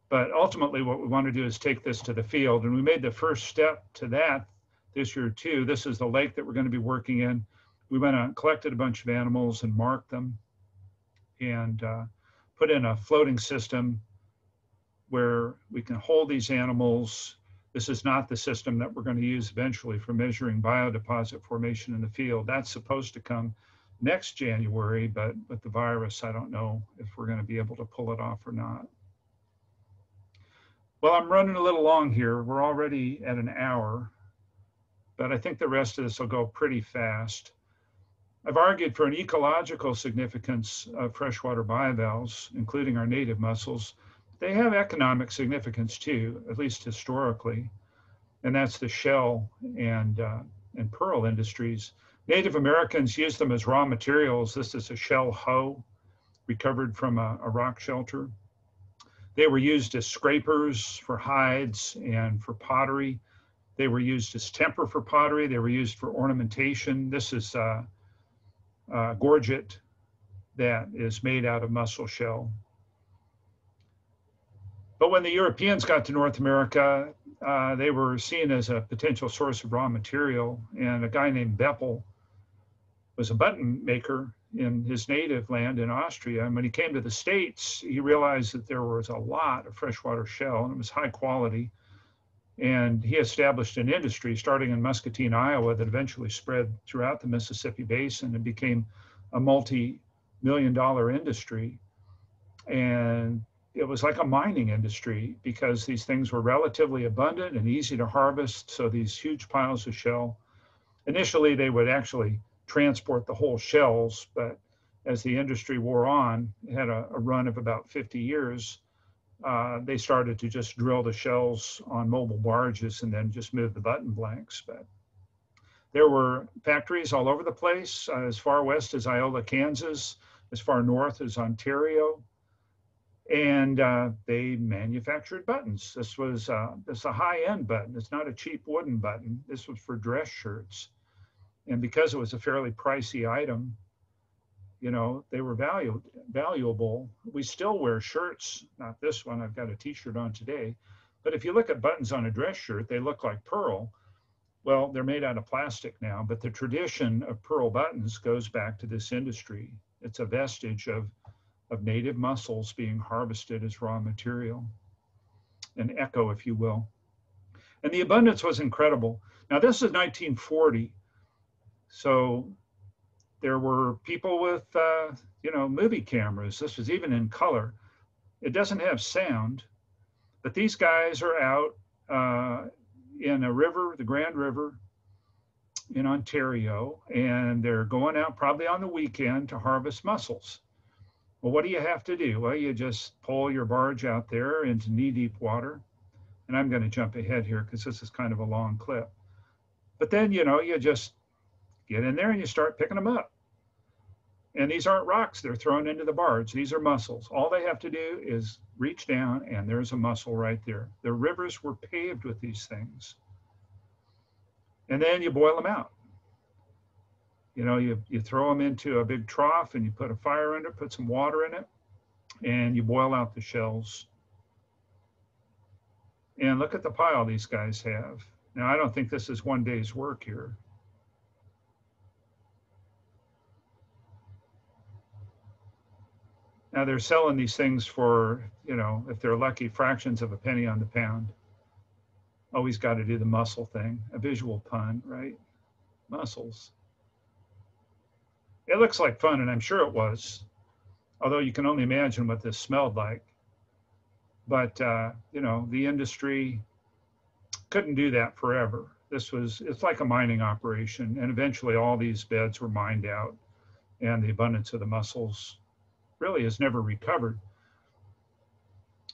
But ultimately, what we want to do is take this to the field. And we made the first step to that this year, too. This is the lake that we're going to be working in. We went out and collected a bunch of animals and marked them and uh, put in a floating system where we can hold these animals. This is not the system that we're going to use eventually for measuring biodeposit formation in the field. That's supposed to come next January, but with the virus, I don't know if we're going to be able to pull it off or not. Well, I'm running a little long here. We're already at an hour. but I think the rest of this will go pretty fast. I've argued for an ecological significance of freshwater bivalves, including our native mussels. They have economic significance too, at least historically, and that's the shell and, uh, and pearl industries. Native Americans used them as raw materials. This is a shell hoe recovered from a, a rock shelter. They were used as scrapers for hides and for pottery. They were used as temper for pottery. They were used for ornamentation. This is a, uh, gorget that is made out of mussel shell. But when the Europeans got to North America, uh, they were seen as a potential source of raw material. And a guy named Boepple was a button maker in his native land in Austria. And when he came to the States, he realized that there was a lot of freshwater shell and it was high quality. And he established an industry starting in Muscatine, Iowa, that eventually spread throughout the Mississippi Basin and became a multi million dollar industry. And it was like a mining industry because these things were relatively abundant and easy to harvest. So these huge piles of shell, initially they would actually transport the whole shells, but as the industry wore on, had a, a run of about 50 years, uh, they started to just drill the shells on mobile barges and then just move the button blanks. But there were factories all over the place, uh, as far west as Iola, Kansas, as far north as Ontario, and uh, they manufactured buttons. This was uh, this a high-end button. It's not a cheap wooden button. This was for dress shirts, and because it was a fairly pricey item, you know, they were valued, valuable. We still wear shirts, not this one, I've got a t-shirt on today, but if you look at buttons on a dress shirt, they look like pearl. Well, they're made out of plastic now, but the tradition of pearl buttons goes back to this industry. It's a vestige of, of native mussels being harvested as raw material, an echo, if you will. And the abundance was incredible. Now, this is 1940. So there were people with, uh, you know, movie cameras. This was even in color. It doesn't have sound, but these guys are out uh, in a river, the Grand River in Ontario, and they're going out probably on the weekend to harvest mussels. Well, what do you have to do? Well, you just pull your barge out there into knee deep water. And I'm going to jump ahead here because this is kind of a long clip. But then, you know, you just get in there and you start picking them up. And these aren't rocks they're thrown into the barge. These are mussels. All they have to do is reach down and there's a mussel right there. The rivers were paved with these things. And then you boil them out. You know, you, you throw them into a big trough and you put a fire under, put some water in it, and you boil out the shells. And look at the pile these guys have. Now, I don't think this is one day's work here. Now they're selling these things for, you know, if they're lucky, fractions of a penny on the pound. Always got to do the mussel thing, a visual pun, right? Mussels. It looks like fun, and I'm sure it was, although you can only imagine what this smelled like. But, uh, you know, the industry couldn't do that forever. This was, it's like a mining operation, and eventually all these beds were mined out, and the abundance of the mussels really has never recovered.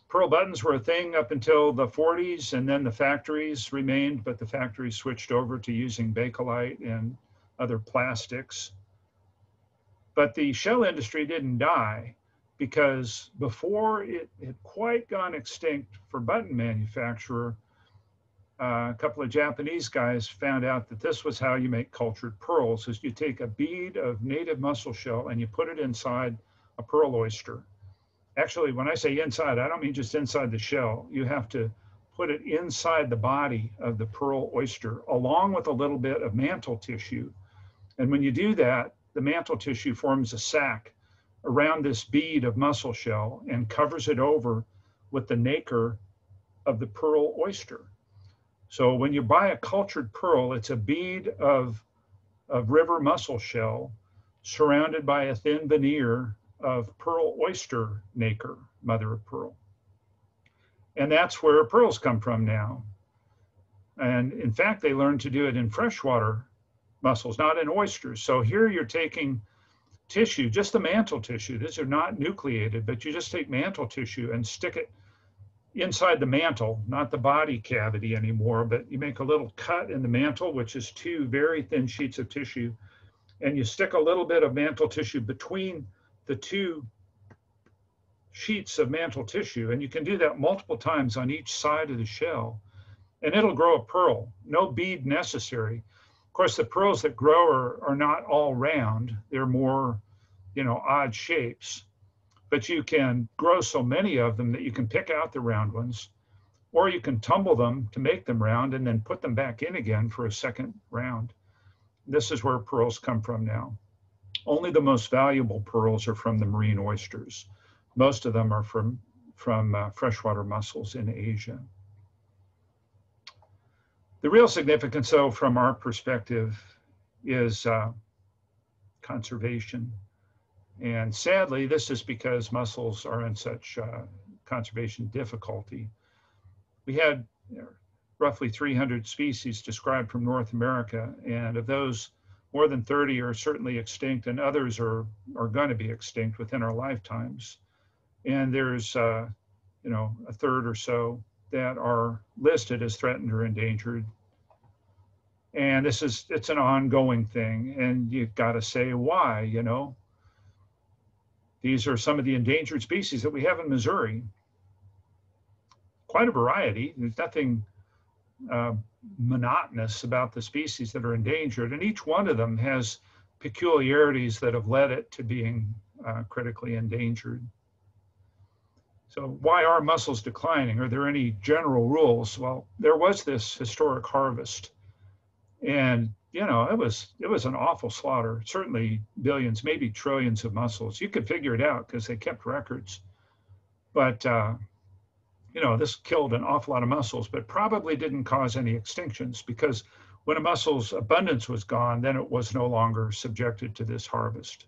Pearl buttons were a thing up until the 40s, and then the factories remained, but the factories switched over to using Bakelite and other plastics. But the shell industry didn't die because before it had quite gone extinct for button manufacturer, uh, a couple of Japanese guys found out that this was how you make cultured pearls is you take a bead of native mussel shell and you put it inside a pearl oyster. Actually, when I say inside, I don't mean just inside the shell. You have to put it inside the body of the pearl oyster, along with a little bit of mantle tissue. And when you do that, the mantle tissue forms a sac around this bead of mussel shell and covers it over with the nacre of the pearl oyster. So when you buy a cultured pearl, it's a bead of, of river mussel shell surrounded by a thin veneer of pearl oyster nacre, mother of pearl. And that's where pearls come from now. And in fact, they learn to do it in freshwater mussels, not in oysters. So here you're taking tissue, just the mantle tissue. These are not nucleated, but you just take mantle tissue and stick it inside the mantle, not the body cavity anymore, but you make a little cut in the mantle, which is two very thin sheets of tissue, and you stick a little bit of mantle tissue between the two sheets of mantle tissue. And you can do that multiple times on each side of the shell, and it'll grow a pearl, no bead necessary. Of course, the pearls that grow are, are not all round, they're more, you know, odd shapes but you can grow so many of them that you can pick out the round ones, or you can tumble them to make them round and then put them back in again for a second round. This is where pearls come from now. Only the most valuable pearls are from the marine oysters. Most of them are from, from uh, freshwater mussels in Asia. The real significance, though, from our perspective, is uh, conservation and sadly, this is because mussels are in such uh, conservation difficulty. We had know, roughly 300 species described from North America, and of those, more than 30 are certainly extinct, and others are, are going to be extinct within our lifetimes. And there's, uh, you know, a third or so that are listed as threatened or endangered. And this is, it's an ongoing thing, and you've got to say why, you know, these are some of the endangered species that we have in Missouri. Quite a variety. There's nothing uh, monotonous about the species that are endangered, and each one of them has peculiarities that have led it to being uh, critically endangered. So why are mussels declining? Are there any general rules? Well, there was this historic harvest, and you know, it was it was an awful slaughter. Certainly billions, maybe trillions of mussels. You could figure it out because they kept records. But uh, you know, this killed an awful lot of mussels, but probably didn't cause any extinctions because when a mussel's abundance was gone, then it was no longer subjected to this harvest.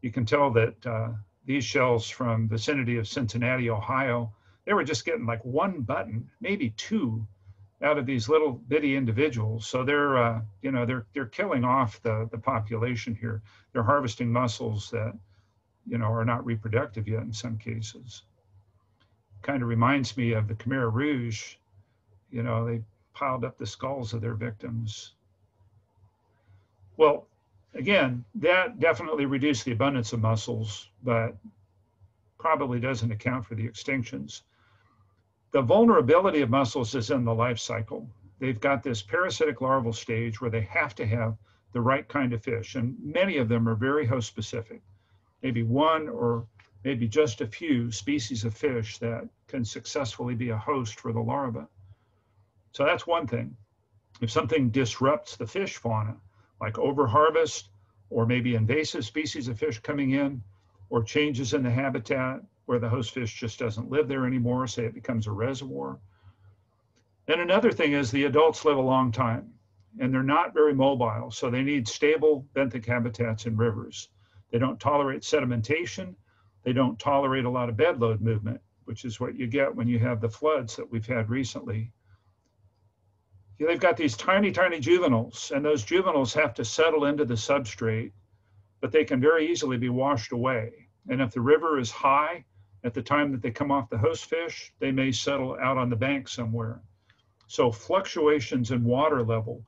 You can tell that uh, these shells from vicinity of Cincinnati, Ohio, they were just getting like one button, maybe two out of these little bitty individuals. So they're, uh, you know, they're they're killing off the the population here. They're harvesting mussels that, you know, are not reproductive yet in some cases. Kind of reminds me of the Khmer Rouge. You know, they piled up the skulls of their victims. Well, again, that definitely reduced the abundance of mussels, but probably doesn't account for the extinctions the vulnerability of mussels is in the life cycle. They've got this parasitic larval stage where they have to have the right kind of fish, and many of them are very host specific. Maybe one or maybe just a few species of fish that can successfully be a host for the larva. So that's one thing. If something disrupts the fish fauna, like overharvest, or maybe invasive species of fish coming in, or changes in the habitat, where the host fish just doesn't live there anymore, say it becomes a reservoir. And another thing is the adults live a long time and they're not very mobile, so they need stable benthic habitats in rivers. They don't tolerate sedimentation. They don't tolerate a lot of bedload movement, which is what you get when you have the floods that we've had recently. They've got these tiny, tiny juveniles, and those juveniles have to settle into the substrate, but they can very easily be washed away. And if the river is high, at the time that they come off the host fish, they may settle out on the bank somewhere. So fluctuations in water level,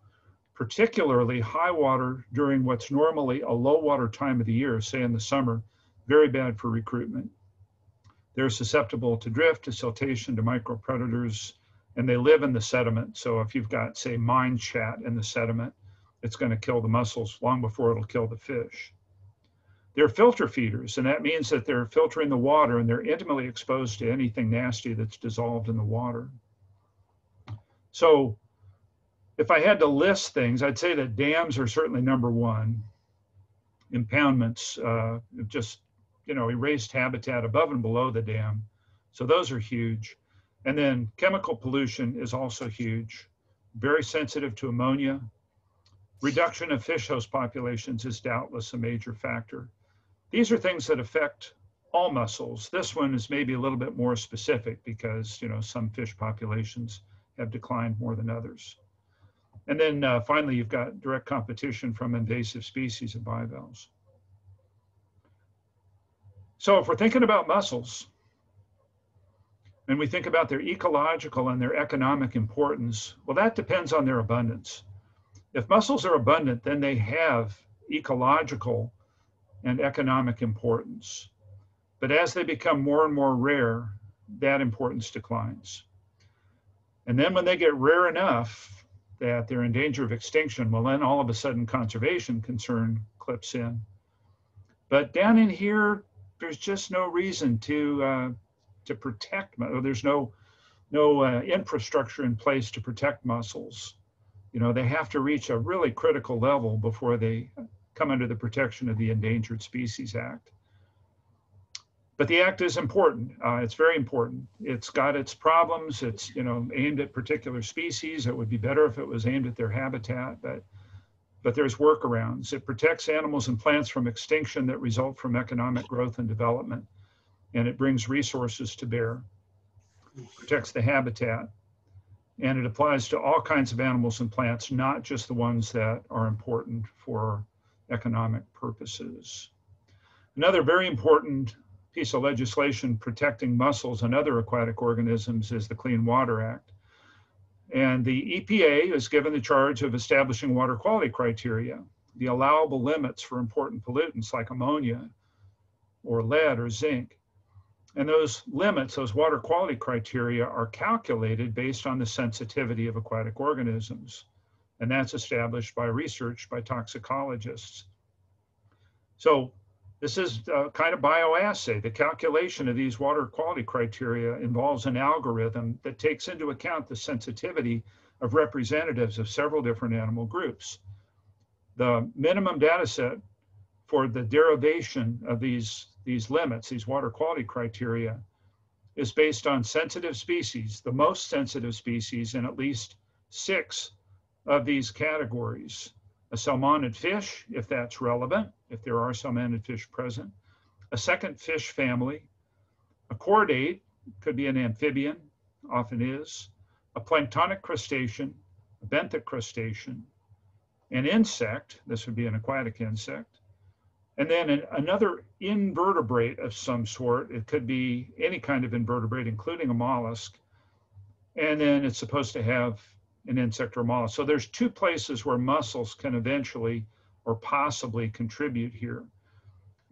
particularly high water during what's normally a low water time of the year, say in the summer, very bad for recruitment. They're susceptible to drift, to siltation, to micropredators, and they live in the sediment. So if you've got, say, mine chat in the sediment, it's going to kill the mussels long before it'll kill the fish. They're filter feeders, and that means that they're filtering the water and they're intimately exposed to anything nasty that's dissolved in the water. So if I had to list things, I'd say that dams are certainly number one. Impoundments, uh, just, you know, erased habitat above and below the dam. So those are huge. And then chemical pollution is also huge, very sensitive to ammonia. Reduction of fish host populations is doubtless a major factor. These are things that affect all mussels. This one is maybe a little bit more specific because, you know, some fish populations have declined more than others. And then uh, finally, you've got direct competition from invasive species of bivalves. So if we're thinking about mussels, and we think about their ecological and their economic importance, well, that depends on their abundance. If mussels are abundant, then they have ecological and economic importance. But as they become more and more rare, that importance declines. And then when they get rare enough that they're in danger of extinction, well, then all of a sudden conservation concern clips in. But down in here, there's just no reason to uh, to protect. There's no no uh, infrastructure in place to protect mussels. You know, they have to reach a really critical level before they come under the protection of the Endangered Species Act. But the act is important. Uh, it's very important. It's got its problems. It's you know aimed at particular species. It would be better if it was aimed at their habitat, but but there's workarounds. It protects animals and plants from extinction that result from economic growth and development, and it brings resources to bear. Protects the habitat, and it applies to all kinds of animals and plants, not just the ones that are important for economic purposes. Another very important piece of legislation protecting mussels and other aquatic organisms is the Clean Water Act. And the EPA is given the charge of establishing water quality criteria, the allowable limits for important pollutants like ammonia or lead or zinc. And those limits, those water quality criteria, are calculated based on the sensitivity of aquatic organisms. And that's established by research by toxicologists. So this is a kind of bioassay. The calculation of these water quality criteria involves an algorithm that takes into account the sensitivity of representatives of several different animal groups. The minimum data set for the derivation of these, these limits, these water quality criteria, is based on sensitive species, the most sensitive species in at least six of these categories a salmonid fish, if that's relevant, if there are salmonid fish present, a second fish family, a chordate, could be an amphibian, often is, a planktonic crustacean, a benthic crustacean, an insect, this would be an aquatic insect, and then an, another invertebrate of some sort. It could be any kind of invertebrate, including a mollusk. And then it's supposed to have an insect or mollusk. So there's two places where mussels can eventually or possibly contribute here.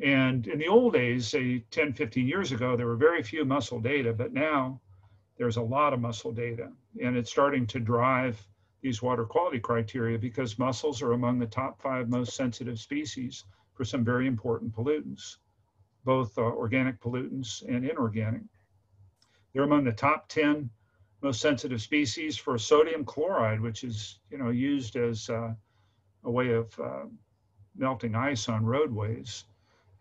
And in the old days, say 10, 15 years ago, there were very few mussel data, but now there's a lot of mussel data. And it's starting to drive these water quality criteria because mussels are among the top five most sensitive species for some very important pollutants, both uh, organic pollutants and inorganic. They're among the top 10 most sensitive species for sodium chloride, which is you know used as uh, a way of uh, melting ice on roadways,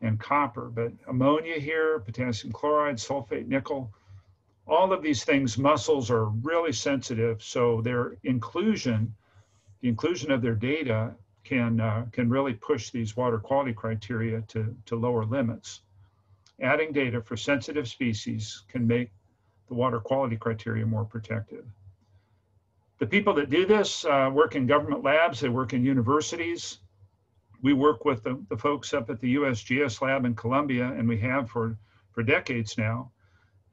and copper. But ammonia here, potassium chloride, sulfate, nickel, all of these things, mussels are really sensitive. So their inclusion, the inclusion of their data, can uh, can really push these water quality criteria to to lower limits. Adding data for sensitive species can make the water quality criteria more protective. The people that do this uh, work in government labs, they work in universities. We work with the, the folks up at the USGS lab in Columbia, and we have for, for decades now.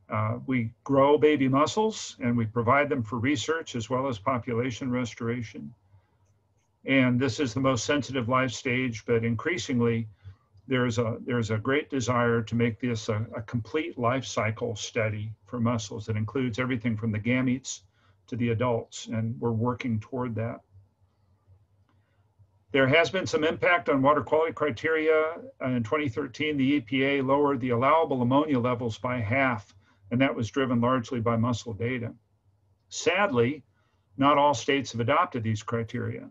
Uh, we grow baby mussels and we provide them for research as well as population restoration. And this is the most sensitive life stage, but increasingly, there's a there's a great desire to make this a, a, complete life cycle study for mussels that includes everything from the gametes to the adults, and we're working toward that. There has been some impact on water quality criteria. Uh, in 2013, the EPA lowered the allowable ammonia levels by half, and that was driven largely by mussel data. Sadly, not all states have adopted these criteria.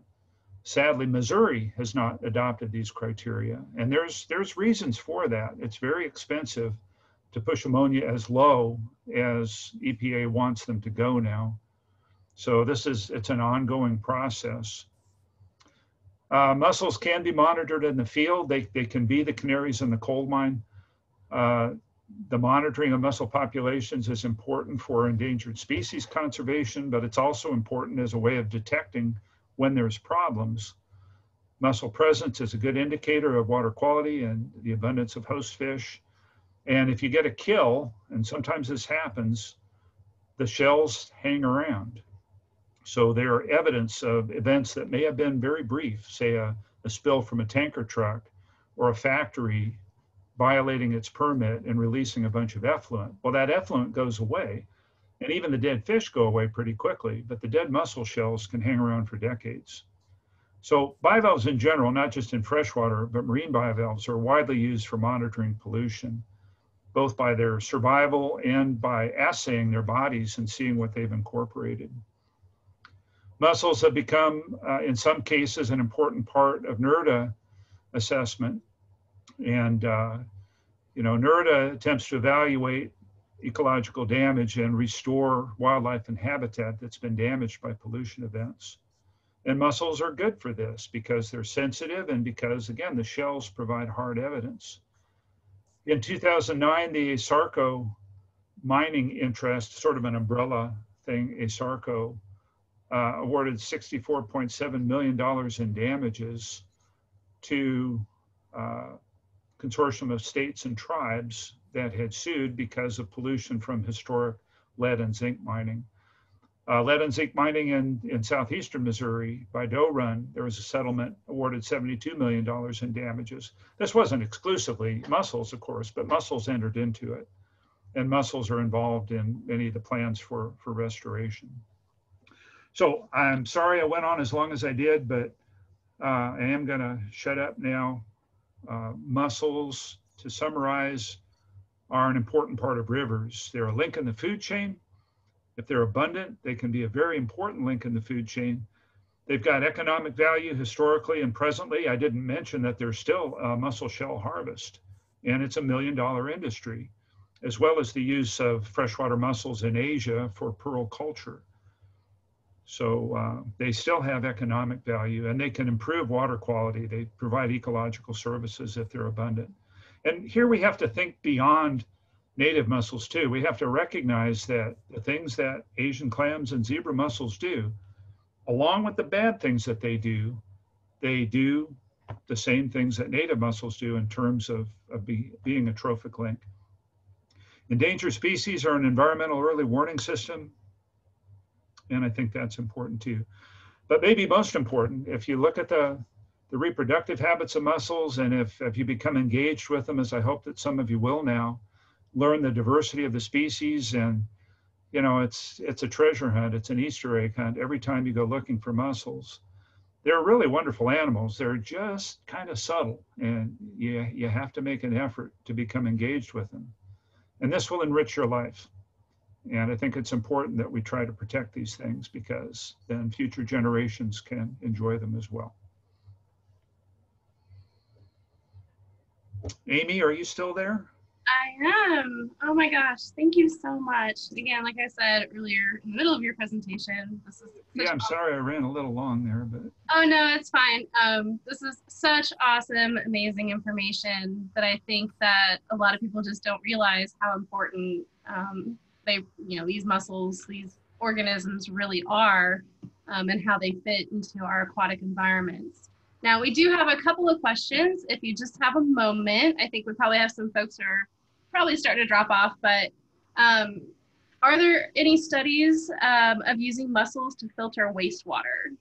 Sadly, Missouri has not adopted these criteria, and there's there's reasons for that. It's very expensive to push ammonia as low as EPA wants them to go now. So this is it's an ongoing process. Uh, mussels can be monitored in the field. They, they can be the canaries in the coal mine. Uh, the monitoring of mussel populations is important for endangered species conservation, but it's also important as a way of detecting when there's problems. Mussel presence is a good indicator of water quality and the abundance of host fish. And if you get a kill, and sometimes this happens, the shells hang around. So they are evidence of events that may have been very brief, say a, a spill from a tanker truck or a factory violating its permit and releasing a bunch of effluent. Well, that effluent goes away, and even the dead fish go away pretty quickly, but the dead mussel shells can hang around for decades. So bivalves in general, not just in freshwater, but marine bivalves are widely used for monitoring pollution, both by their survival and by assaying their bodies and seeing what they've incorporated. Mussels have become, uh, in some cases, an important part of NRDA assessment. And, uh, you know, NRDA attempts to evaluate ecological damage and restore wildlife and habitat that's been damaged by pollution events. And mussels are good for this because they're sensitive and because, again, the shells provide hard evidence. In 2009, the ASARCO mining interest, sort of an umbrella thing, ASARCO, uh, awarded $64.7 million in damages to uh, consortium of states and tribes that had sued because of pollution from historic lead and zinc mining. Uh, lead and zinc mining in, in southeastern Missouri by Doe Run, there was a settlement awarded $72 million in damages. This wasn't exclusively mussels, of course, but mussels entered into it. And mussels are involved in many of the plans for, for restoration. So I'm sorry I went on as long as I did, but uh, I am going to shut up now. Uh, mussels, to summarize, are an important part of rivers. They're a link in the food chain. If they're abundant, they can be a very important link in the food chain. They've got economic value historically and presently. I didn't mention that there's still a mussel shell harvest, and it's a million dollar industry, as well as the use of freshwater mussels in Asia for pearl culture. So uh, they still have economic value and they can improve water quality. They provide ecological services if they're abundant. And here we have to think beyond native mussels too. We have to recognize that the things that Asian clams and zebra mussels do, along with the bad things that they do, they do the same things that native mussels do in terms of, of be, being a trophic link. Endangered species are an environmental early warning system and I think that's important too. But maybe most important, if you look at the, the reproductive habits of mussels, and if, if you become engaged with them, as I hope that some of you will now, learn the diversity of the species and you know it's it's a treasure hunt. It's an easter egg hunt every time you go looking for mussels they're really wonderful animals. They're just kind of subtle and you, you have to make an effort to become engaged with them. And this will enrich your life and I think it's important that we try to protect these things because then future generations can enjoy them as well. Amy, are you still there? I am. Oh my gosh, thank you so much. Again, like I said earlier, in the middle of your presentation, this is. Yeah, I'm sorry I ran a little long there, but. Oh no, it's fine. Um, this is such awesome, amazing information that I think that a lot of people just don't realize how important um, they, you know, these mussels, these organisms really are um, and how they fit into our aquatic environments. Now, we do have a couple of questions. If you just have a moment, I think we probably have some folks who are probably starting to drop off, but um, are there any studies um, of using mussels to filter wastewater?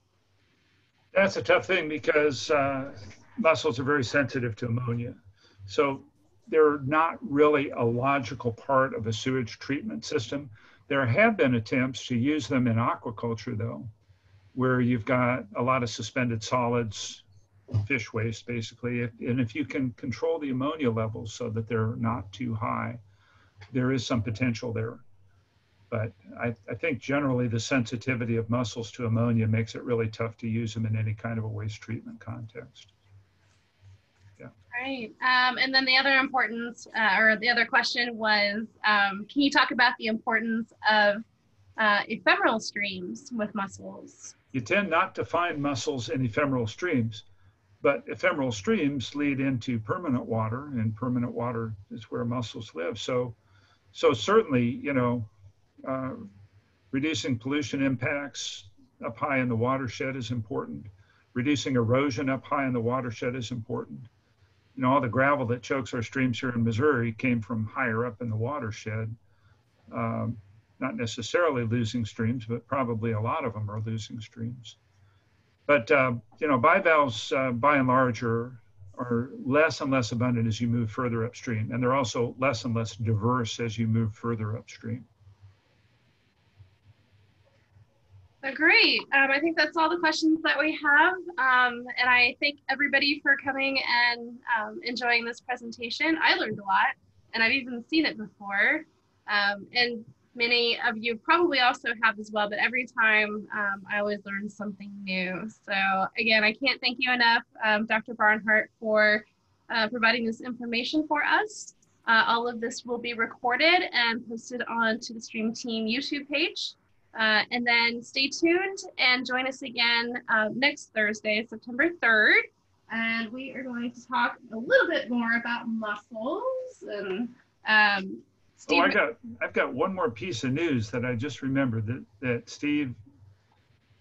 That's a tough thing because uh, mussels are very sensitive to ammonia. So they're not really a logical part of a sewage treatment system. There have been attempts to use them in aquaculture, though, where you've got a lot of suspended solids, fish waste, basically. and if you can control the ammonia levels so that they're not too high, there is some potential there. But I, I think generally the sensitivity of mussels to ammonia makes it really tough to use them in any kind of a waste treatment context. Right. Um, and then the other importance, uh, or the other question was, um, can you talk about the importance of uh, ephemeral streams with mussels? You tend not to find mussels in ephemeral streams, but ephemeral streams lead into permanent water, and permanent water is where mussels live. So, so certainly, you know, uh, reducing pollution impacts up high in the watershed is important. Reducing erosion up high in the watershed is important. You know, all the gravel that chokes our streams here in Missouri came from higher up in the watershed. Um, not necessarily losing streams, but probably a lot of them are losing streams. But uh, you know, bivalves uh, by and large are are less and less abundant as you move further upstream, and they're also less and less diverse as you move further upstream. Great. Um, I think that's all the questions that we have. Um, and I thank everybody for coming and um, enjoying this presentation. I learned a lot, and I've even seen it before. Um, and many of you probably also have as well, but every time um, I always learn something new. So again, I can't thank you enough, um, Dr. Barnhart, for uh, providing this information for us. Uh, all of this will be recorded and posted onto the Stream Team YouTube page. Uh, and then stay tuned and join us again uh, next Thursday, September 3rd. And we are going to talk a little bit more about mussels and um, Steve, oh, I got I've got one more piece of news that I just remembered that that Steve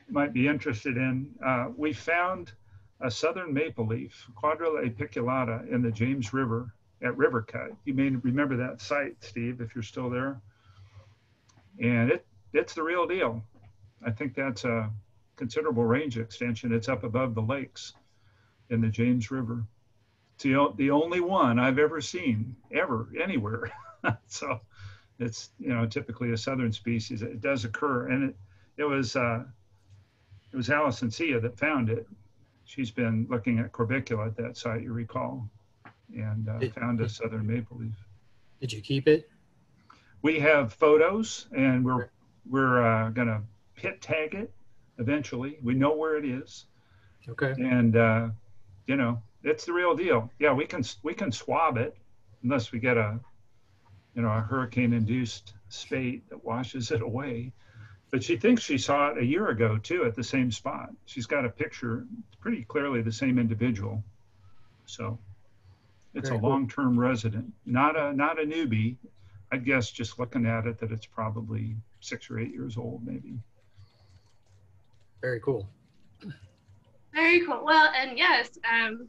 might be interested in. Uh, we found a southern maple leaf, Quadrula apiculata, in the James River at River Cut. You may remember that site, Steve, if you're still there. And it it's the real deal. I think that's a considerable range extension. It's up above the lakes in the James River. It's the, the only one I've ever seen, ever, anywhere. so it's you know typically a southern species. It does occur, and it it was uh, it was Allison Sia that found it. She's been looking at corbicula at that site, you recall, and uh, did, found a southern maple leaf. Did you keep it? We have photos, and we're we're uh, gonna pit tag it eventually. We know where it is. Okay. And uh, you know, it's the real deal. Yeah, we can we can swab it unless we get a you know, a hurricane-induced spate that washes it away. But she thinks she saw it a year ago too at the same spot. She's got a picture, pretty clearly the same individual. So it's Very a long-term resident, not a not a newbie. I guess just looking at it that it's probably six or eight years old, maybe. Very cool. Very cool. Well, and yes, um,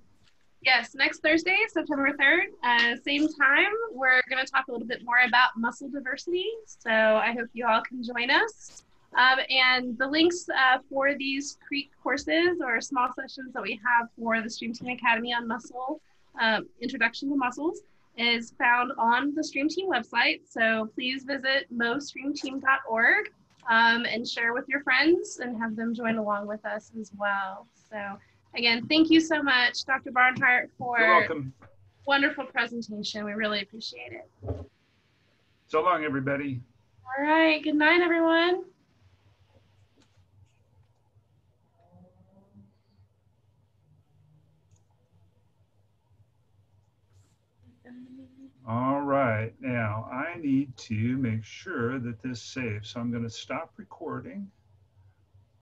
Yes, next Thursday, September 3rd, uh, same time, we're going to talk a little bit more about mussel diversity. So I hope you all can join us. Um, and the links uh, for these CREEK courses or small sessions that we have for the Stream Team Academy on mussel, um, introduction to mussels, is found on the Stream Team website. So please visit mostreamteam.org um, and share with your friends and have them join along with us as well. So Again, thank you so much, Dr. Barnhart, for You're welcome. wonderful presentation. We really appreciate it. So long, everybody. All right. Good night, everyone. All right, now I need to make sure that this saves. So I'm going to stop recording.